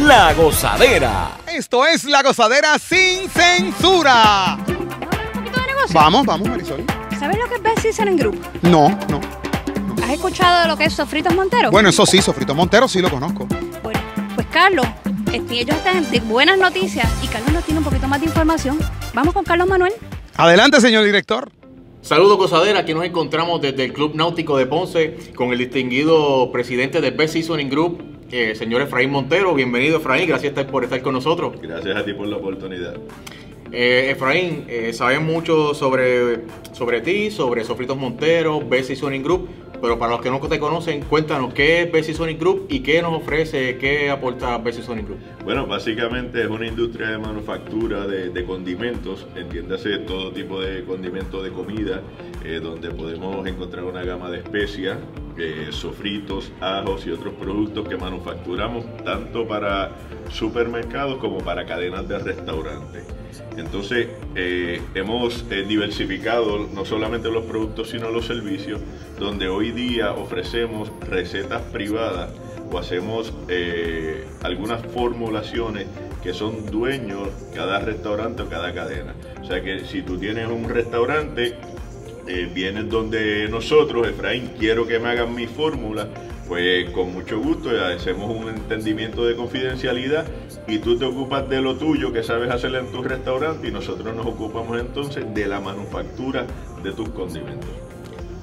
La Gozadera. Esto es La Gozadera sin censura. Vamos, vamos, Marisol. ¿Sabes lo que es Best Seasoning Group? No, no. ¿Has escuchado de lo que es Sofritos Montero? Bueno, eso sí, Sofrito Montero sí lo conozco. Pues Carlos, este, ellos están de buenas noticias y Carlos nos tiene un poquito más de información. Vamos con Carlos Manuel. Adelante, señor director. Saludos Gozadera, aquí nos encontramos desde el Club Náutico de Ponce con el distinguido presidente de Best Seasoning Group, eh, señor Efraín Montero. Bienvenido Efraín, gracias por estar con nosotros. Gracias a ti por la oportunidad. Eh, Efraín, eh, sabes mucho sobre, sobre ti, sobre Sofritos Montero, Best Seasoning Group, pero para los que no te conocen, cuéntanos qué es Best Seasoning Group y qué nos ofrece, qué aporta Best Seasoning Group. Bueno, básicamente es una industria de manufactura de, de condimentos, entiéndase todo tipo de condimentos de comida, eh, donde podemos encontrar una gama de especias, sofritos, ajos y otros productos que manufacturamos tanto para supermercados como para cadenas de restaurantes. Entonces, eh, hemos eh, diversificado no solamente los productos, sino los servicios, donde hoy día ofrecemos recetas privadas o hacemos eh, algunas formulaciones que son dueños cada restaurante o cada cadena. O sea que si tú tienes un restaurante, eh, vienes donde nosotros, Efraín, quiero que me hagan mi fórmula, pues con mucho gusto hacemos un entendimiento de confidencialidad y tú te ocupas de lo tuyo que sabes hacer en tu restaurante y nosotros nos ocupamos entonces de la manufactura de tus condimentos.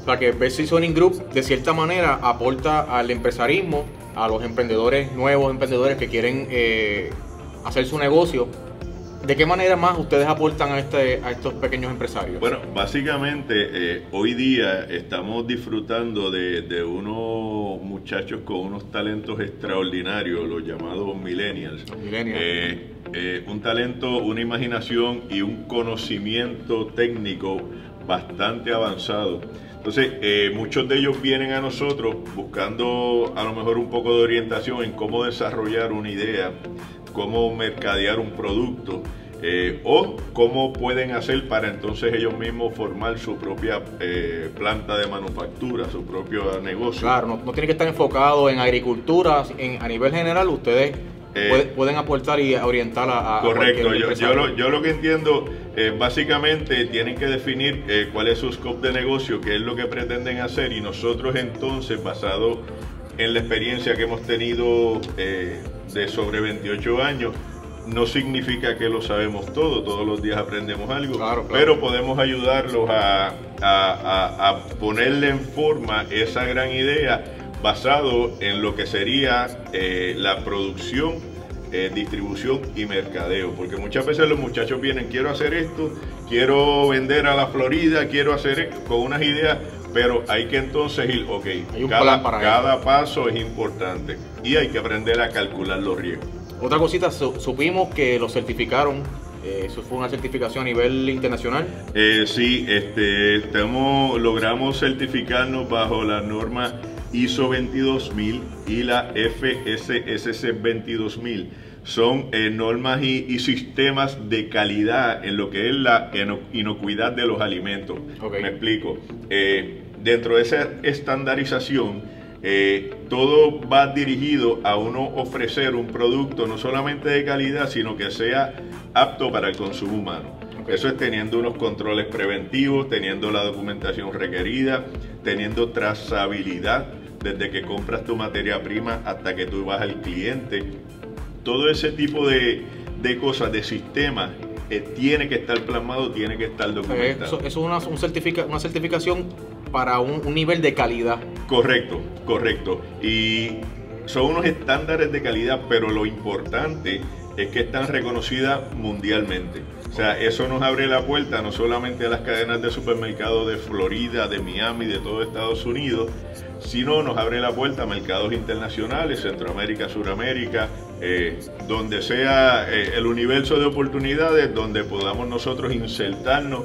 O que Best Seasoning Group de cierta manera aporta al empresarismo, a los emprendedores, nuevos emprendedores que quieren eh, hacer su negocio. ¿De qué manera más ustedes aportan a, este, a estos pequeños empresarios? Bueno, básicamente eh, hoy día estamos disfrutando de, de unos muchachos con unos talentos extraordinarios, los llamados millennials. millennials. Eh, eh, un talento, una imaginación y un conocimiento técnico bastante avanzado. Entonces, eh, muchos de ellos vienen a nosotros buscando a lo mejor un poco de orientación en cómo desarrollar una idea, cómo mercadear un producto eh, o cómo pueden hacer para entonces ellos mismos formar su propia eh, planta de manufactura, su propio negocio. Claro, no, no tiene que estar enfocado en agricultura, en, a nivel general ustedes Eh, puede- pueden aportar y orientar a, a Correcto, yo, lo, yo lo que entiendo, eh, básicamente tienen que definir eh, cuál es su scope de negocio, qué es lo que pretenden hacer y nosotros entonces, basado en la experiencia que hemos tenido eh, de sobre 28 años, no significa que lo sabemos todo, todos los días aprendemos algo, pero podemos ayudarlos a, a- a- a ponerle en forma esa gran idea basado en lo que sería eh, la producción eh, distribución y mercadeo, porque muchas veces los muchachos vienen, quiero hacer esto, quiero vender a la Florida, quiero hacer esto", con unas ideas, pero hay que entonces ir, ok, cada, paso es importante y hay que aprender a calcular los riesgos. Otra cosita, su- supimos que lo certificaron, eh, eso fue una certificación a nivel internacional. Eh, sí, este, estamos, logramos certificarnos bajo la norma ISO 22000 y la FSSC 22000. Son eh, normas y, y sistemas de calidad en lo que es la ino- inocuidad de los alimentos. Me explico. Eh, dentro de esa estandarización, eh, todo va dirigido a uno ofrecer un producto no solamente de calidad, sino que sea apto para el consumo humano. Eso es teniendo unos controles preventivos, teniendo la documentación requerida, teniendo trazabilidad desde que compras tu materia prima hasta que tú vas al cliente. Todo ese tipo de, de cosas, de sistemas, eh, tiene que estar plasmado, tiene que estar documentado. Eso, eso es una, un certifica- una certificación para un, nivel de calidad. Correcto, correcto. Y son unos estándares de calidad, pero lo importante es que están reconocidas mundialmente. O sea, eso nos abre la puerta no solamente a las cadenas de supermercados de Florida, de Miami, de todo Estados Unidos, sino nos abre la puerta a mercados internacionales, Centroamérica, Suramérica, eh, donde sea eh, el universo de oportunidades, donde podamos nosotros insertarnos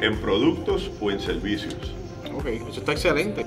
en productos o en servicios. Ok, eso está excelente.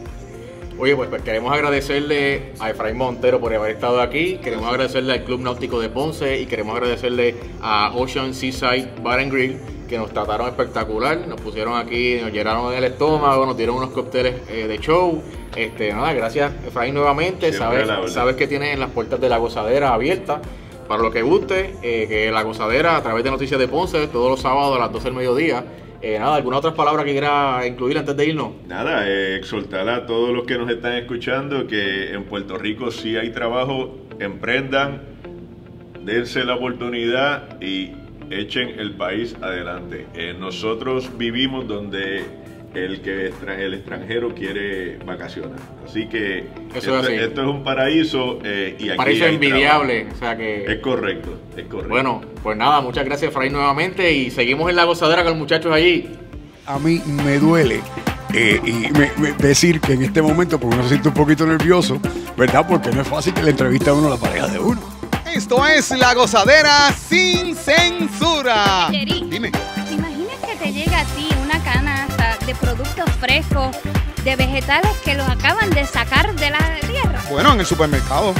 Oye, pues, pues, queremos agradecerle a Efraín Montero por haber estado aquí, queremos agradecerle al Club Náutico de Ponce y queremos agradecerle a Ocean Seaside Bar and Grill que nos trataron espectacular, nos pusieron aquí, nos llenaron el estómago, nos dieron unos cócteles eh, de show. Este, nada, gracias Efraín nuevamente, Siempre sabes que tienes las puertas de la gozadera abiertas para lo que guste, eh, que la gozadera a través de Noticias de Ponce todos los sábados a las 12 del mediodía. Eh, nada, ¿alguna otra palabra que quiera incluir antes de irnos? Nada, eh, exhortar a todos los que nos están escuchando que en Puerto Rico sí hay trabajo, emprendan, dense la oportunidad y echen el país adelante. Eh, nosotros vivimos donde el que el extranjero quiere vacacionar. Así que Eso esto, es así. esto es un paraíso eh, y aquí Paraíso hay envidiable, trabajo. o sea que... Es correcto, es correcto. Bueno, pues nada, muchas gracias Efraín nuevamente y seguimos en la gozadera con los muchachos allí. A mí me duele eh, y me- me- decir que en este momento, porque uno se siente un poquito nervioso, ¿verdad? Porque no es fácil que le entreviste a uno la pareja de uno. Esto es La Gozadera sin censura. Jerry, Dime. ¿Te imaginas que te llega a ti de productos frescos, de vegetales que los acaban de sacar de la tierra? Bueno, en el supermercado.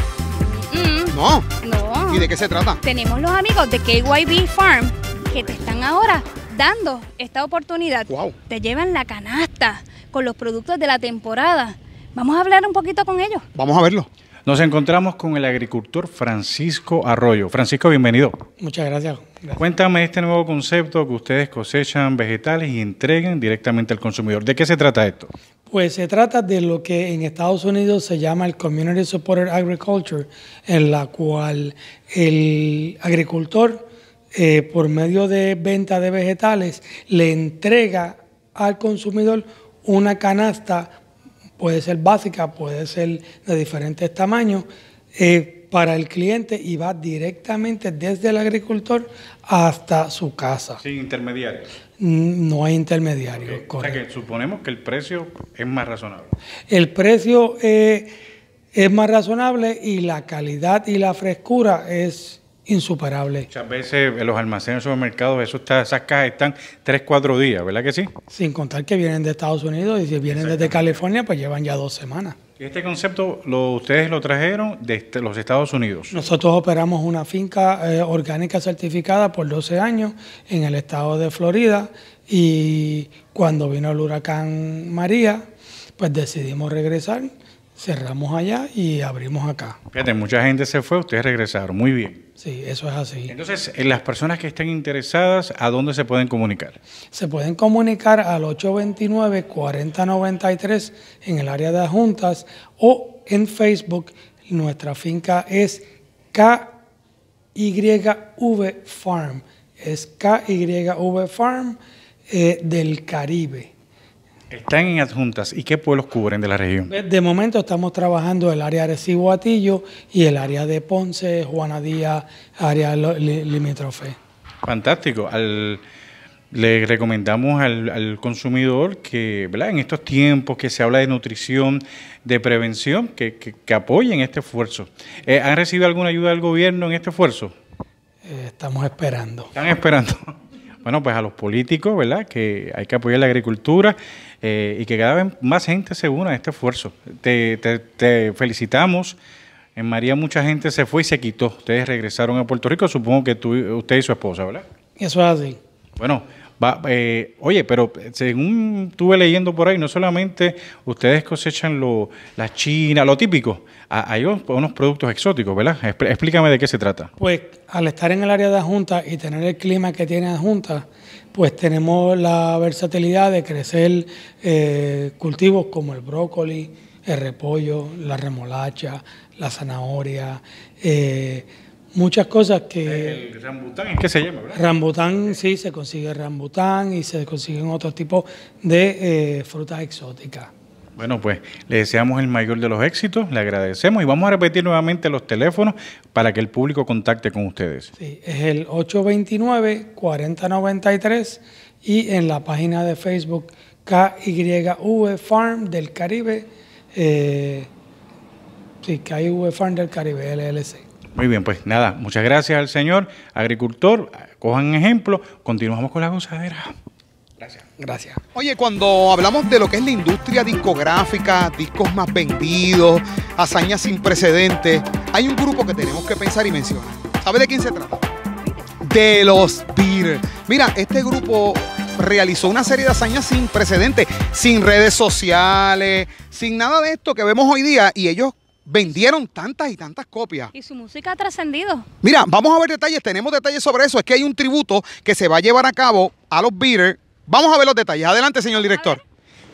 Mm, No. no. ¿Y de qué se trata? Tenemos los amigos de KYB Farm que te están ahora dando esta oportunidad. Te llevan la canasta con los productos de la temporada. Vamos a hablar un poquito con ellos. Vamos a verlo. Nos encontramos con el agricultor Francisco Arroyo. Francisco, bienvenido. Muchas gracias. Cuéntame este nuevo concepto que ustedes cosechan vegetales y entregan directamente al consumidor. ¿De qué se trata esto? Pues se trata de lo que en Estados Unidos se llama el Community Supported Agriculture, en la cual el agricultor, eh, por medio de venta de vegetales, le entrega al consumidor una canasta, puede ser básica, puede ser de diferentes tamaños, eh, para el cliente y va directamente desde el agricultor hasta su casa. Sin intermediarios. Mm, No hay intermediario. O sea que suponemos que el precio es más razonable. El precio eh, es más razonable y la calidad y la frescura es insuperable. Muchas veces en los almacenes, supermercados, eso está, esas cajas están 3, 4 días, ¿verdad que sí? Sin contar que vienen de Estados Unidos y si vienen desde California, pues llevan ya dos semanas. Y Este concepto lo, ustedes lo trajeron de este- los Estados Unidos. Nosotros operamos una finca eh, orgánica certificada por 12 años en el estado de Florida y cuando vino el huracán María, pues decidimos regresar, cerramos allá y abrimos acá. Fíjate, mucha gente se fue, ustedes regresaron. Muy bien. Sí, eso es así. Entonces, en las personas que estén interesadas, ¿a dónde se pueden comunicar? Se pueden comunicar al 829-4093 en el área de adjuntas o en Facebook. Nuestra finca es KYV Farm. Es KYV Farm eh, del Caribe. Están en adjuntas. ¿Y qué pueblos cubren de la región? De momento estamos trabajando el área de Arecibo Atillo y el área de Ponce, Juana Díaz, área limítrofe. Fantástico. Al- le recomendamos al, al consumidor que, ¿verdad? En estos tiempos que se habla de nutrición, de prevención, que, que- que apoyen este esfuerzo. Eh, ¿Han recibido alguna ayuda del gobierno en este esfuerzo? Eh, estamos esperando. Están esperando. Bueno, pues a los políticos, ¿verdad? Que hay que apoyar la agricultura eh, y que cada vez más gente se una a este esfuerzo. Te, te- te felicitamos. En María mucha gente se fue y se quitó. Ustedes regresaron a Puerto Rico, supongo que tú, usted y su esposa, ¿verdad? Eso es así. Bueno, Va, eh, oye, pero según estuve leyendo por ahí, no solamente ustedes cosechan lo, la china, lo típico, hay unos, productos exóticos, ¿verdad? Expl- Explícame de qué se trata. Pues al estar en el área de Adjunta y tener el clima que tiene Adjunta, pues tenemos la versatilidad de crecer eh, cultivos como el brócoli, el repollo, la remolacha, la zanahoria, eh, muchas cosas que... El rambután es que se llama, ¿verdad? Rambután, sí, se consigue rambután y se consiguen otros tipos de eh, frutas exóticas. Bueno, pues le deseamos el mayor de los éxitos, le agradecemos y vamos a repetir nuevamente los teléfonos para que el público contacte con ustedes. Sí, es el 829-4093 y en la página de Facebook KYV Farm del Caribe. Eh, sí, KYV Farm del Caribe, LLC. Muy bien, pues nada, muchas gracias al señor agricultor, cojan ejemplo, continuamos con la gozadera. Gracias. Oye, cuando hablamos de lo que es la industria discográfica, discos más vendidos, hazañas sin precedentes, hay un grupo que tenemos que pensar y mencionar. ¿Sabe de quién se trata? De los Beatles. Mira, este grupo realizó una serie de hazañas sin precedentes, sin redes sociales, sin nada de esto que vemos hoy día y ellos vendieron tantas y tantas copias. Y su música ha trascendido. Mira, vamos a ver detalles, tenemos detalles sobre eso. Es que hay un tributo que se va a llevar a cabo a los Beatles. Vamos a ver los detalles. Adelante, señor director.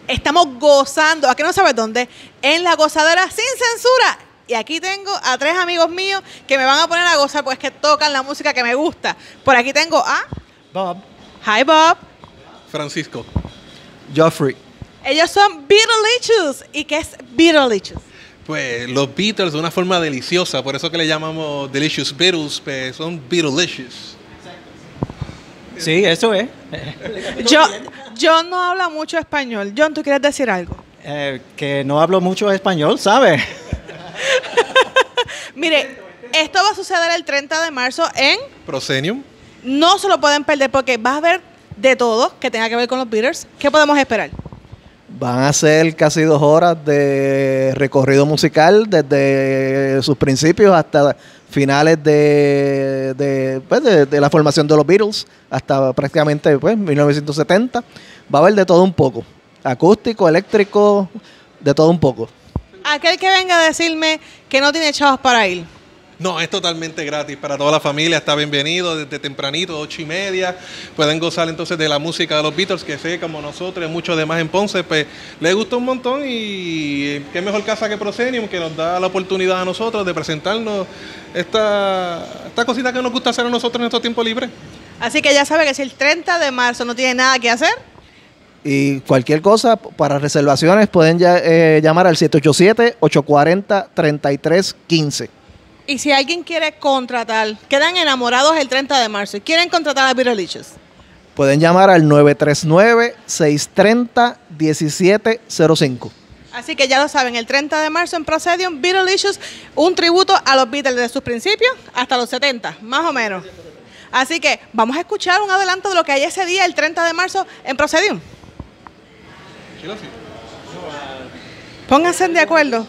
Estamos gozando, ¿a qué no sabes dónde? En la gozadera sin censura. Y aquí tengo a tres amigos míos que me van a poner a gozar porque es que tocan la música que me gusta. Por aquí tengo a Bob. Hi Bob. Francisco. Joffrey. Ellos son Beatlicious. ¿Y qué es Beatlicious? Pues los Beatles de una forma deliciosa, por eso que le llamamos Delicious Beatles, pues son Beatlicious. Sí, eso es. Yo, John no habla mucho español. John, ¿tú quieres decir algo? Eh, que no hablo mucho español, ¿sabes? Mire, esto va a suceder el 30 de marzo en... Proscenium. No se lo pueden perder porque vas a ver de todo que tenga que ver con los Beatles. ¿Qué podemos esperar? Van a ser casi dos horas de recorrido musical desde sus principios hasta finales de, de, pues, de- la formación de los Beatles hasta prácticamente pues, 1970. Va a haber de todo un poco. Acústico, eléctrico, de todo un poco. Aquel que venga a decirme que no tiene chavos para ir. No, es totalmente gratis para toda la familia, está bienvenido desde tempranito, ocho y media. Pueden gozar entonces de la música de los Beatles, que sé, como nosotros, muchos demás en Ponce, pues les gusta un montón y qué mejor casa que Proscenium, que nos da la oportunidad a nosotros de presentarnos esta, esta cosita que nos gusta hacer a nosotros en nuestro tiempo libre. Así que ya sabe que si el 30 de marzo no tiene nada que hacer, Y cualquier cosa para reservaciones pueden ya- eh, llamar al 787-840-3315. Y si alguien quiere contratar, quedan enamorados el 30 de marzo y quieren contratar a Beatlicious. Pueden llamar al 939-630-1705. Así que ya lo saben, el 30 de marzo en Procedium, Beatlicious, un tributo a los Beatles desde sus principios hasta los 70, más o menos. Así que vamos a escuchar un adelanto de lo que hay ese día, el 30 de marzo, en Procedium. Pónganse de acuerdo.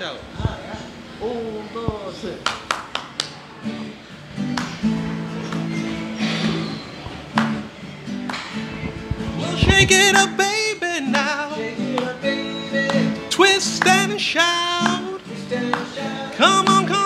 Well, shake it up, baby, now. Twist and shout. Come on, come on, come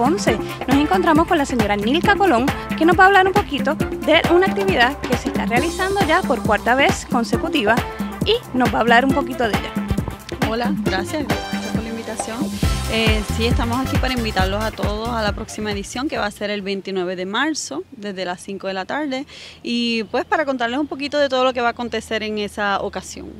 Ponce. Nos encontramos con la señora Nilka Colón, que nos va a hablar un poquito de una actividad que se está realizando ya por cuarta vez consecutiva y nos va a hablar un poquito de ella. Hola, gracias. Gracias por la invitación. invitación. Eh, sí, estamos aquí para invitarlos a todos a la próxima edición que va a ser el 29 de marzo, desde las 5 de la tarde, y pues para contarles un poquito de todo lo que va a acontecer en esa ocasión.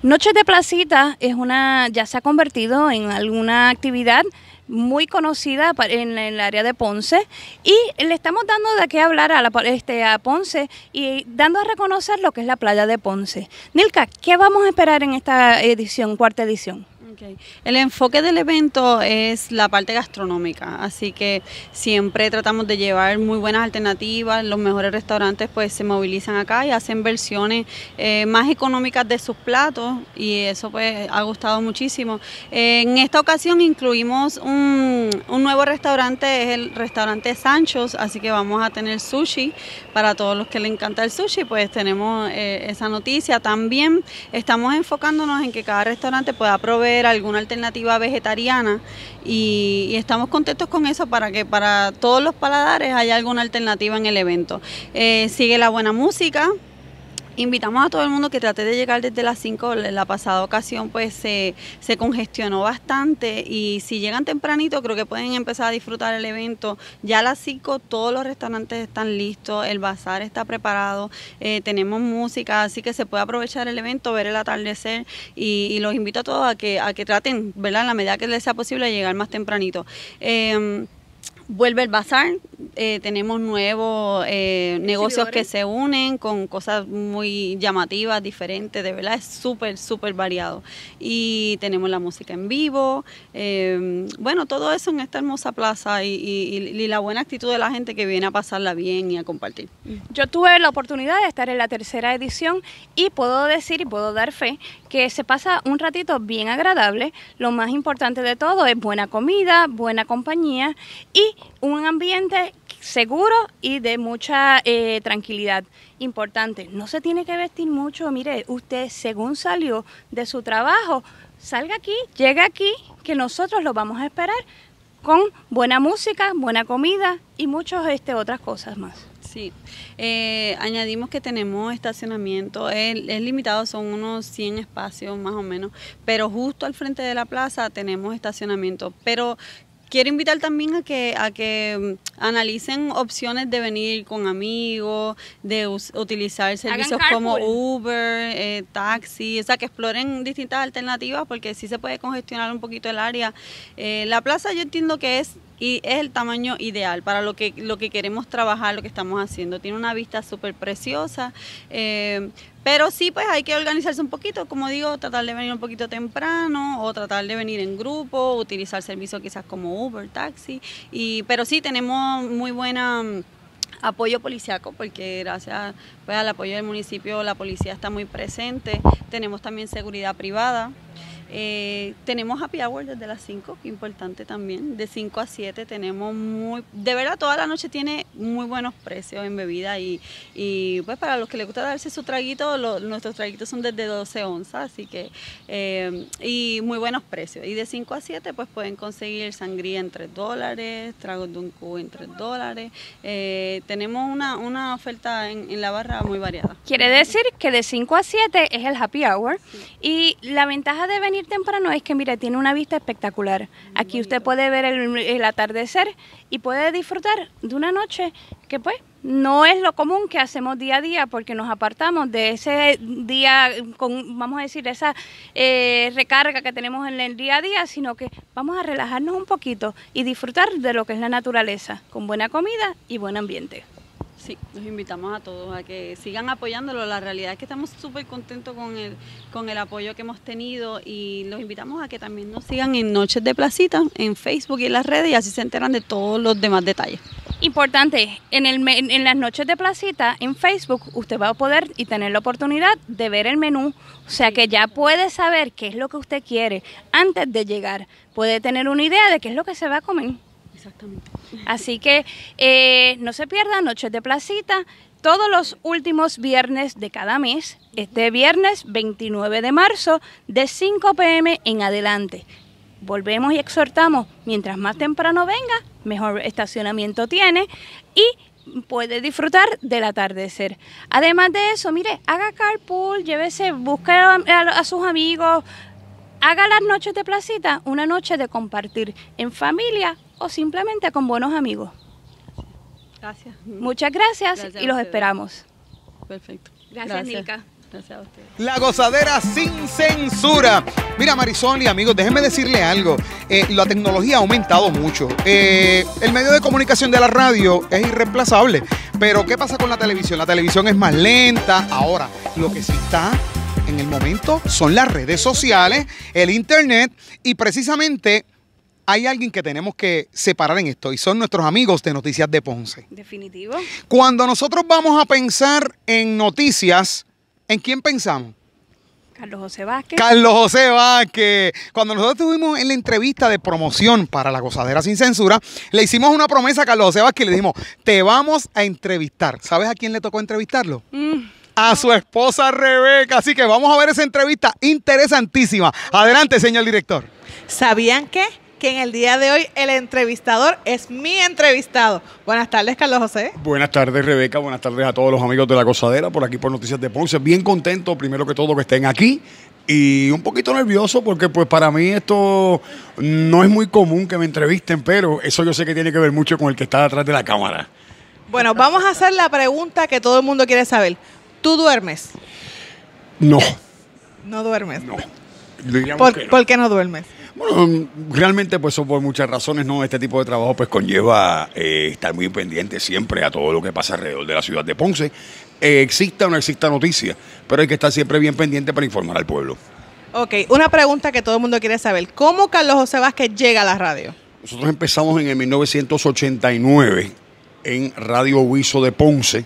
Noches de Placita es una, ya se ha convertido en alguna actividad muy conocida en el área de Ponce y le estamos dando de qué hablar a, la, este, a Ponce y dando a reconocer lo que es la playa de Ponce. Nilka, ¿qué vamos a esperar en esta edición, cuarta edición? Ok. El enfoque del evento es la parte gastronómica, así que siempre tratamos de llevar muy buenas alternativas. Los mejores restaurantes pues se movilizan acá y hacen versiones eh, más económicas de sus platos y eso pues ha gustado muchísimo. En esta ocasión incluimos un, un nuevo restaurante, es el restaurante Sanchos, así que vamos a tener sushi para todos los que les encanta el sushi, pues tenemos eh, esa noticia. También estamos enfocándonos en que cada restaurante pueda proveer alguna alternativa vegetariana y, estamos contentos con eso para que para todos los paladares haya alguna alternativa en el evento. Eh, sigue la buena música. Invitamos a todo el mundo que trate de llegar desde las 5. La pasada ocasión pues se, congestionó bastante y si llegan tempranito creo que pueden empezar a disfrutar el evento. Ya a las 5 todos los restaurantes están listos, el bazar está preparado, eh, tenemos música, así que se puede aprovechar el evento, ver el atardecer y, y los invito a todos a que, que traten, ¿verdad? En la medida que les sea posible llegar más tempranito. Em, Vuelve el bazar, eh, tenemos nuevos eh, negocios que se unen con cosas muy llamativas, diferentes, de verdad es súper, súper variado. Y tenemos la música en vivo, eh, bueno, todo eso en esta hermosa plaza y, y- y la buena actitud de la gente que viene a pasarla bien y a compartir. Yo tuve la oportunidad de estar en la tercera edición y puedo decir y puedo dar fe que se pasa un ratito bien agradable. Lo más importante de todo es buena comida, buena compañía y un ambiente seguro y de mucha eh, tranquilidad. Importante, no se tiene que vestir mucho. Mire, usted según salió de su trabajo, salga aquí, llegue aquí, que nosotros lo vamos a esperar con buena música, buena comida y muchas este, otras cosas más. Sí, eh, añadimos que tenemos estacionamiento, es, es limitado, son unos 100 espacios más o menos, pero justo al frente de la plaza tenemos estacionamiento. Pero quiero invitar también a que, a que mm, analicen opciones de venir con amigos, de utilizar servicios como. Uber, eh, taxi, o sea, que exploren distintas alternativas porque sí se puede congestionar un poquito el área. Eh, la plaza yo entiendo que es y es el tamaño ideal para lo que lo que queremos trabajar, lo que estamos haciendo. Tiene una vista súper preciosa, eh, pero sí, pues hay que organizarse un poquito, como digo, tratar de venir un poquito temprano o tratar de venir en grupo, utilizar servicios quizás como Uber, taxi, y pero sí tenemos muy buena mm, apoyo policiaco porque gracias pues, al apoyo del municipio la policía está muy presente. Tenemos también seguridad privada eh, tenemos happy hour desde las 5, que importante también. De 5 a 7 tenemos muy... De verdad, toda la noche tiene muy buenos precios en bebida y, y pues para los que les gusta darse su traguito, lo- nuestros traguitos son desde 12 onzas, así que... eh, y muy buenos precios. Y de 5 a 7 pues pueden conseguir sangría en 3 dólares, tragos de un cubo en 3 dólares. Eh, tenemos una, una oferta en, en la barra muy variada. Quiere decir que de 5 a 7 es el happy hour y la ventaja de venir temprano es que, mire, tiene una vista espectacular. Aquí usted puede ver el, el atardecer y puede disfrutar de una noche que pues no es lo común que hacemos día a día porque nos apartamos de ese día con, vamos a decir, esa eh, recarga que tenemos en el día a día, sino que vamos a relajarnos un poquito y disfrutar de lo que es la naturaleza, con buena comida y buen ambiente. Sí, los invitamos a todos a que sigan apoyándolo. La realidad es que estamos súper contentos con el, con el apoyo que hemos tenido y los invitamos a que también nos sigan en Noches de Placita, en Facebook y en las redes y así se enteran de todos los demás detalles. Importante, en, el, en las noches de placita en Facebook usted va a poder y tener la oportunidad de ver el menú, o sea que ya puede saber qué es lo que usted quiere antes de llegar, puede tener una idea de qué es lo que se va a comer. Exactamente. Así que eh, no se pierdan Noches de Placita todos los últimos viernes de cada mes, este viernes 29 de marzo de 5 pm en adelante. Volvemos y exhortamos, mientras más temprano venga, mejor estacionamiento tiene y puede disfrutar del atardecer. Además de eso, mire, haga carpool, llévese, busque a, a- a sus amigos, haga las noches de placita una noche de compartir en familia o simplemente con buenos amigos. Gracias. Muchas gracias, y los esperamos. Perfecto. Gracias, Nilka. Gracias a ustedes. La gozadera sin censura. Mira, Marisol y amigos, déjenme decirle algo. Eh, la tecnología ha aumentado mucho. Eh, el medio de comunicación de la radio es irreemplazable. Pero, ¿qué pasa con la televisión? La televisión es más lenta. Ahora, lo que sí está en el momento son las redes sociales, el internet y precisamente hay alguien que tenemos que separar en esto y son nuestros amigos de Noticias de Ponce. Definitivo. Cuando nosotros vamos a pensar en noticias, ¿en quién pensamos? Carlos José Vázquez. Carlos José Vázquez. Cuando nosotros estuvimos en la entrevista de promoción para la gozadera sin censura, le hicimos una promesa a Carlos José Vázquez y le dijimos, te vamos a entrevistar. ¿Sabes a quién le tocó entrevistarlo? A su esposa Rebeca. Así que vamos a ver esa entrevista interesantísima. Adelante, señor director. ¿Sabían qué? Que en el día de hoy el entrevistador es mi entrevistado. Buenas tardes, Carlos José. Buenas tardes, Rebeca. Buenas tardes a todos los amigos de la gozadera por aquí por Noticias de Ponce. Bien contento, primero que todo, que estén aquí. Y un poquito nervioso porque pues para mí esto no es muy común que me entrevisten, pero eso yo sé que tiene que ver mucho con el que está detrás de la cámara. Bueno, vamos a hacer la pregunta que todo el mundo quiere saber. ¿Tú duermes? No, No duermes. No. ¿Por, no. por qué no duermes? Bueno, realmente pues por muchas razones, ¿no? Este tipo de trabajo pues conlleva eh, estar muy pendiente siempre a todo lo que pasa alrededor de la ciudad de Ponce. Eh, exista o no exista noticia, pero hay que estar siempre bien pendiente para informar al pueblo. Ok, una pregunta que todo el mundo quiere saber. ¿Cómo Carlos José Vázquez llega a la radio? Nosotros empezamos en el 1989 en Radio Huizo de Ponce.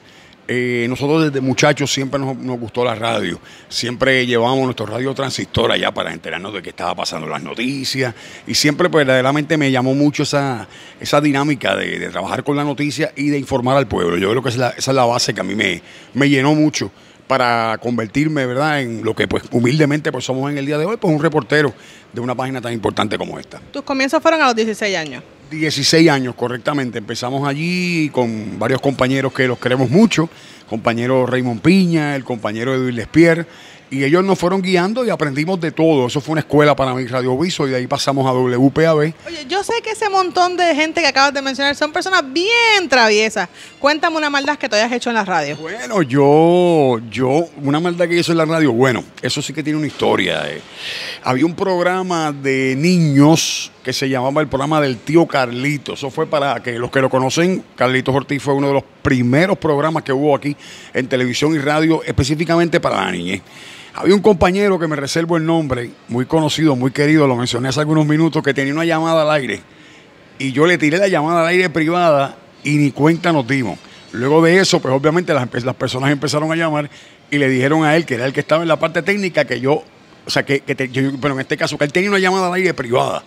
Eh, nosotros desde muchachos siempre nos, gustó la radio. Siempre llevábamos nuestro radio transistor allá para enterarnos de qué estaba pasando las noticias. Y siempre pues, verdaderamente me llamó mucho esa, esa dinámica de, trabajar con la noticia y de informar al pueblo. Yo creo que es la, esa es la base que a mí me, me llenó mucho para convertirme, ¿verdad?, en lo que pues humildemente pues somos en el día de hoy, pues un reportero de una página tan importante como esta. Tus comienzos fueron a los 16 años. 16 años, correctamente. Empezamos allí con varios compañeros que los queremos mucho, compañero Raymond Piña, el compañero Edwin Lespierre, y ellos nos fueron guiando y aprendimos de todo. Eso fue una escuela para mí, Radio Viso, y de ahí pasamos a WPAB. Oye, yo sé que ese montón de gente que acabas de mencionar son personas bien traviesas. Cuéntame una maldad que tú hayas hecho en la radio. Bueno, yo, yo, una maldad que hizo en la radio, bueno, eso sí que tiene una historia. eh. Había un programa de niños que se llamaba el programa del tío Carlito. Eso fue para que los que lo conocen, Carlitos Ortiz fue uno de los primeros programas que hubo aquí en televisión y radio, específicamente para la niñez. Había un compañero que me reservo el nombre, muy conocido, muy querido, lo mencioné hace algunos minutos, que tenía una llamada al aire. Y yo le tiré la llamada al aire privada y ni cuenta nos dimos. Luego de eso, pues obviamente las, personas empezaron a llamar y le dijeron a él, que era el que estaba en la parte técnica, que yo, o sea, que, yo- pero en este caso, que él tenía una llamada al aire privada.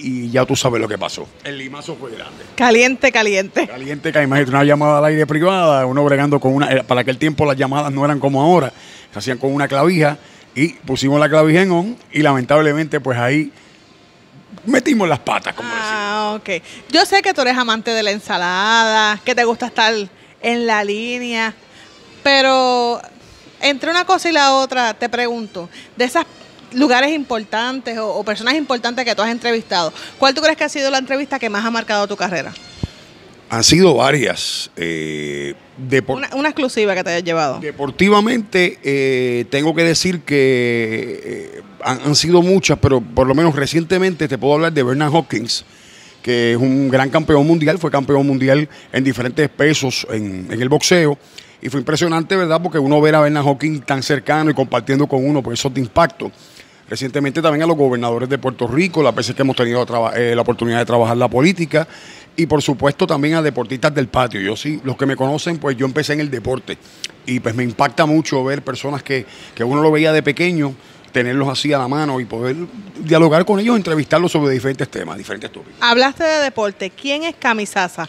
Y ya tú sabes lo que pasó. El limazo fue grande. Caliente, caliente. Caliente, que imagínate una llamada al aire privada, uno bregando con una. eh, Para aquel tiempo las llamadas no eran como ahora, se hacían con una clavija y pusimos la clavija en on y lamentablemente, pues ahí metimos las patas. Como Ah, ok. Yo sé que tú eres amante de la ensalada, que te gusta estar en la línea, pero entre una cosa y la otra, te pregunto, de esos lugares importantes o, o personas importantes que tú has entrevistado, ¿cuál tú crees que ha sido la entrevista que más ha marcado tu carrera? Han sido varias. eh, Una, una exclusiva que te hayas llevado. Deportivamente, eh, tengo que decir que eh, han, han sido muchas, pero por lo menos recientemente te puedo hablar de Bernard Hopkins, que es un gran campeón mundial, fue campeón mundial en diferentes pesos en, en el boxeo. Y fue impresionante, ¿verdad? Porque uno ver a Bernard Hopkins tan cercano y compartiendo con uno, pues eso de impacto. Recientemente también a los gobernadores de Puerto Rico, las veces que hemos tenido eh, la oportunidad de trabajar la política y por supuesto también a deportistas del patio. Yo sí, los que me conocen, pues yo empecé en el deporte y pues me impacta mucho ver personas que, que uno lo veía de pequeño, tenerlos así a la mano y poder dialogar con ellos, entrevistarlos sobre diferentes temas, diferentes tópicos. Hablaste de deporte. ¿Quién es Camisaza?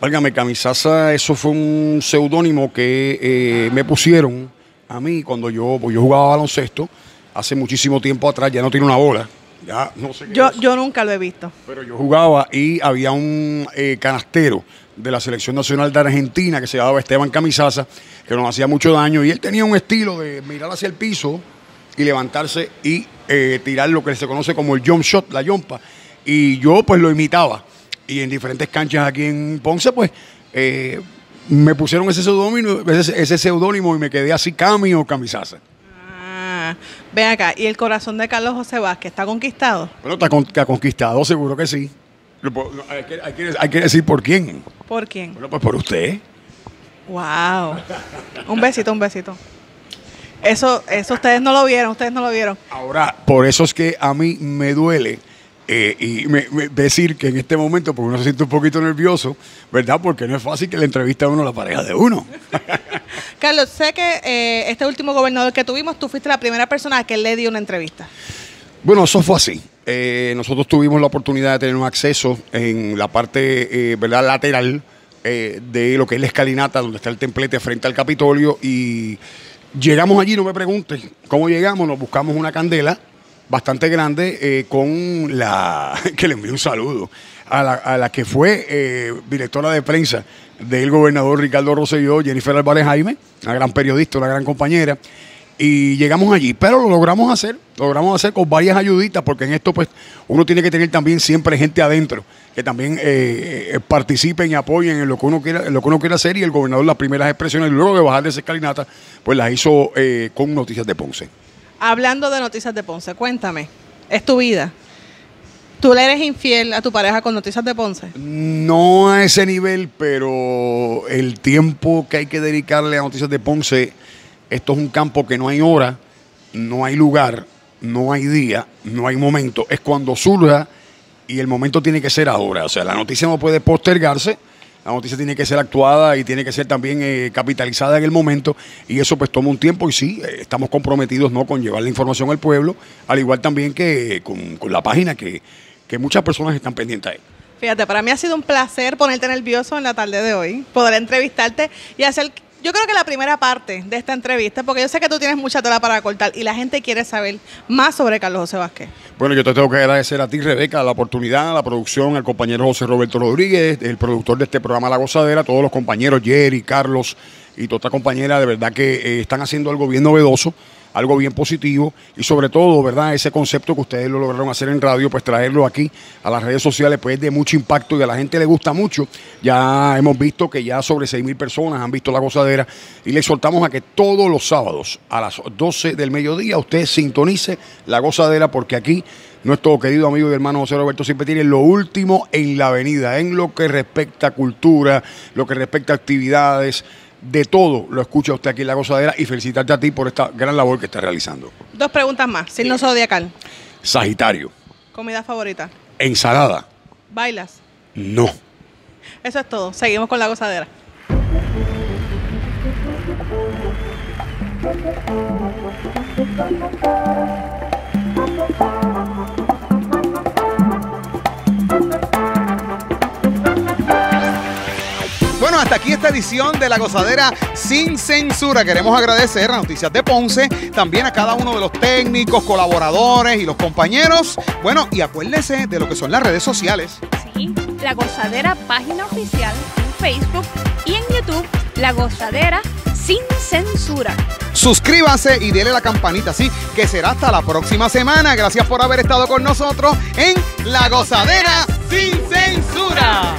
Válgame, Camisaza, eso fue un seudónimo que eh, me pusieron a mí cuando yo, pues yo jugaba baloncesto hace muchísimo tiempo atrás, ya no tiene una bola, ya no sé qué Yo, es. yo nunca lo he visto. Pero yo jugaba y había un eh, canastero de la selección nacional de Argentina que se llamaba Esteban Camisaza, que nos hacía mucho daño y él tenía un estilo de mirar hacia el piso y levantarse y eh, tirar lo que se conoce como el jump shot, la yompa. Y yo pues lo imitaba. Y en diferentes canchas aquí en Ponce, pues eh, me pusieron ese seudónimo, ese, ese seudónimo y me quedé así Cami o Camisaza. Ven acá, ¿y el corazón de Carlos José Vázquez está conquistado? Bueno, está, con- está conquistado, seguro que sí. Lo puedo- no, Hay que, hay que- hay que decir por quién. ¿Por quién? Bueno, pues por usted. Wow. Un besito, un besito. Eso, eso ustedes no lo vieron, ustedes no lo vieron. Ahora, por eso es que a mí me duele eh, y me- me- decir que en este momento, porque uno se siente un poquito nervioso, ¿verdad? Porque no es fácil que le entreviste a uno la pareja de uno. Carlos, sé que eh, este último gobernador que tuvimos, tú fuiste la primera persona a que le dio una entrevista. Bueno, eso fue así. Eh, nosotros tuvimos la oportunidad de tener un acceso en la parte eh, ¿verdad? lateral eh, de lo que es la escalinata, donde está el templete frente al Capitolio. Y llegamos allí, no me preguntes cómo llegamos, nos buscamos una candela bastante grande eh, con la que le envié un saludo a la, a la que fue eh, directora de prensa del gobernador Ricardo Rosselló, Jennifer Álvarez Jaime, una gran periodista, una gran compañera. Y llegamos allí, pero lo logramos hacer, lo logramos hacer con varias ayuditas, porque en esto pues uno tiene que tener también siempre gente adentro, que también eh, eh, participen y apoyen en lo que uno quiera, en lo que uno quiera hacer, y el gobernador las primeras expresiones, luego de bajar de esa escalinata, pues las hizo con Noticias de Ponce. Hablando de Noticias de Ponce, cuéntame, es tu vida. ¿Tú le eres infiel a tu pareja con Noticias de Ponce? No a ese nivel, pero el tiempo que hay que dedicarle a Noticias de Ponce, esto es un campo que no hay hora, no hay lugar, no hay día, no hay momento. Es cuando surja y el momento tiene que ser ahora. O sea, la noticia no puede postergarse. La noticia tiene que ser actuada y tiene que ser también eh, capitalizada en el momento y eso pues toma un tiempo y sí, eh, estamos comprometidos ¿no? con llevar la información al pueblo, al igual también que con, con la página que, que muchas personas están pendientes ahí. Fíjate, para mí ha sido un placer ponerte nervioso en la tarde de hoy, poder entrevistarte y hacer, yo creo que la primera parte de esta entrevista, porque yo sé que tú tienes mucha tela para cortar y la gente quiere saber más sobre Carlos José Vázquez. Bueno, yo te tengo que agradecer a ti, Rebeca, la oportunidad, la producción, al compañero José Roberto Rodríguez, el productor de este programa La Gozadera, todos los compañeros, Jerry, Carlos y toda esta compañera, de verdad que eh, están haciendo algo bien novedoso, algo bien positivo y sobre todo, ¿verdad? Ese concepto que ustedes lo lograron hacer en radio, pues traerlo aquí a las redes sociales, pues es de mucho impacto y a la gente le gusta mucho. Ya hemos visto que ya sobre 6 mil personas han visto La Gozadera y les soltamos a que todos los sábados a las 12 del mediodía usted sintonice La Gozadera porque aquí nuestro querido amigo y hermano José Roberto siempre tiene lo último en la avenida, en lo que respecta a cultura, lo que respecta a actividades, de todo lo escucha usted aquí en La Gozadera y felicitarte a ti por esta gran labor que está realizando. Dos preguntas más, signo zodiacal, Sagitario, comida favorita, ensalada, bailas, no. eso es todo, seguimos con la gozadera. Bueno, hasta aquí esta edición de La Gozadera sin censura. Queremos agradecer a Noticias de Ponce, también a cada uno de los técnicos, colaboradores y los compañeros. Bueno, y acuérdense de lo que son las redes sociales. Sí, La Gozadera, página oficial en Facebook y en YouTube, La Gozadera sin censura. Suscríbase y dele la campanita, así que será hasta la próxima semana. Gracias por haber estado con nosotros en La Gozadera sin censura.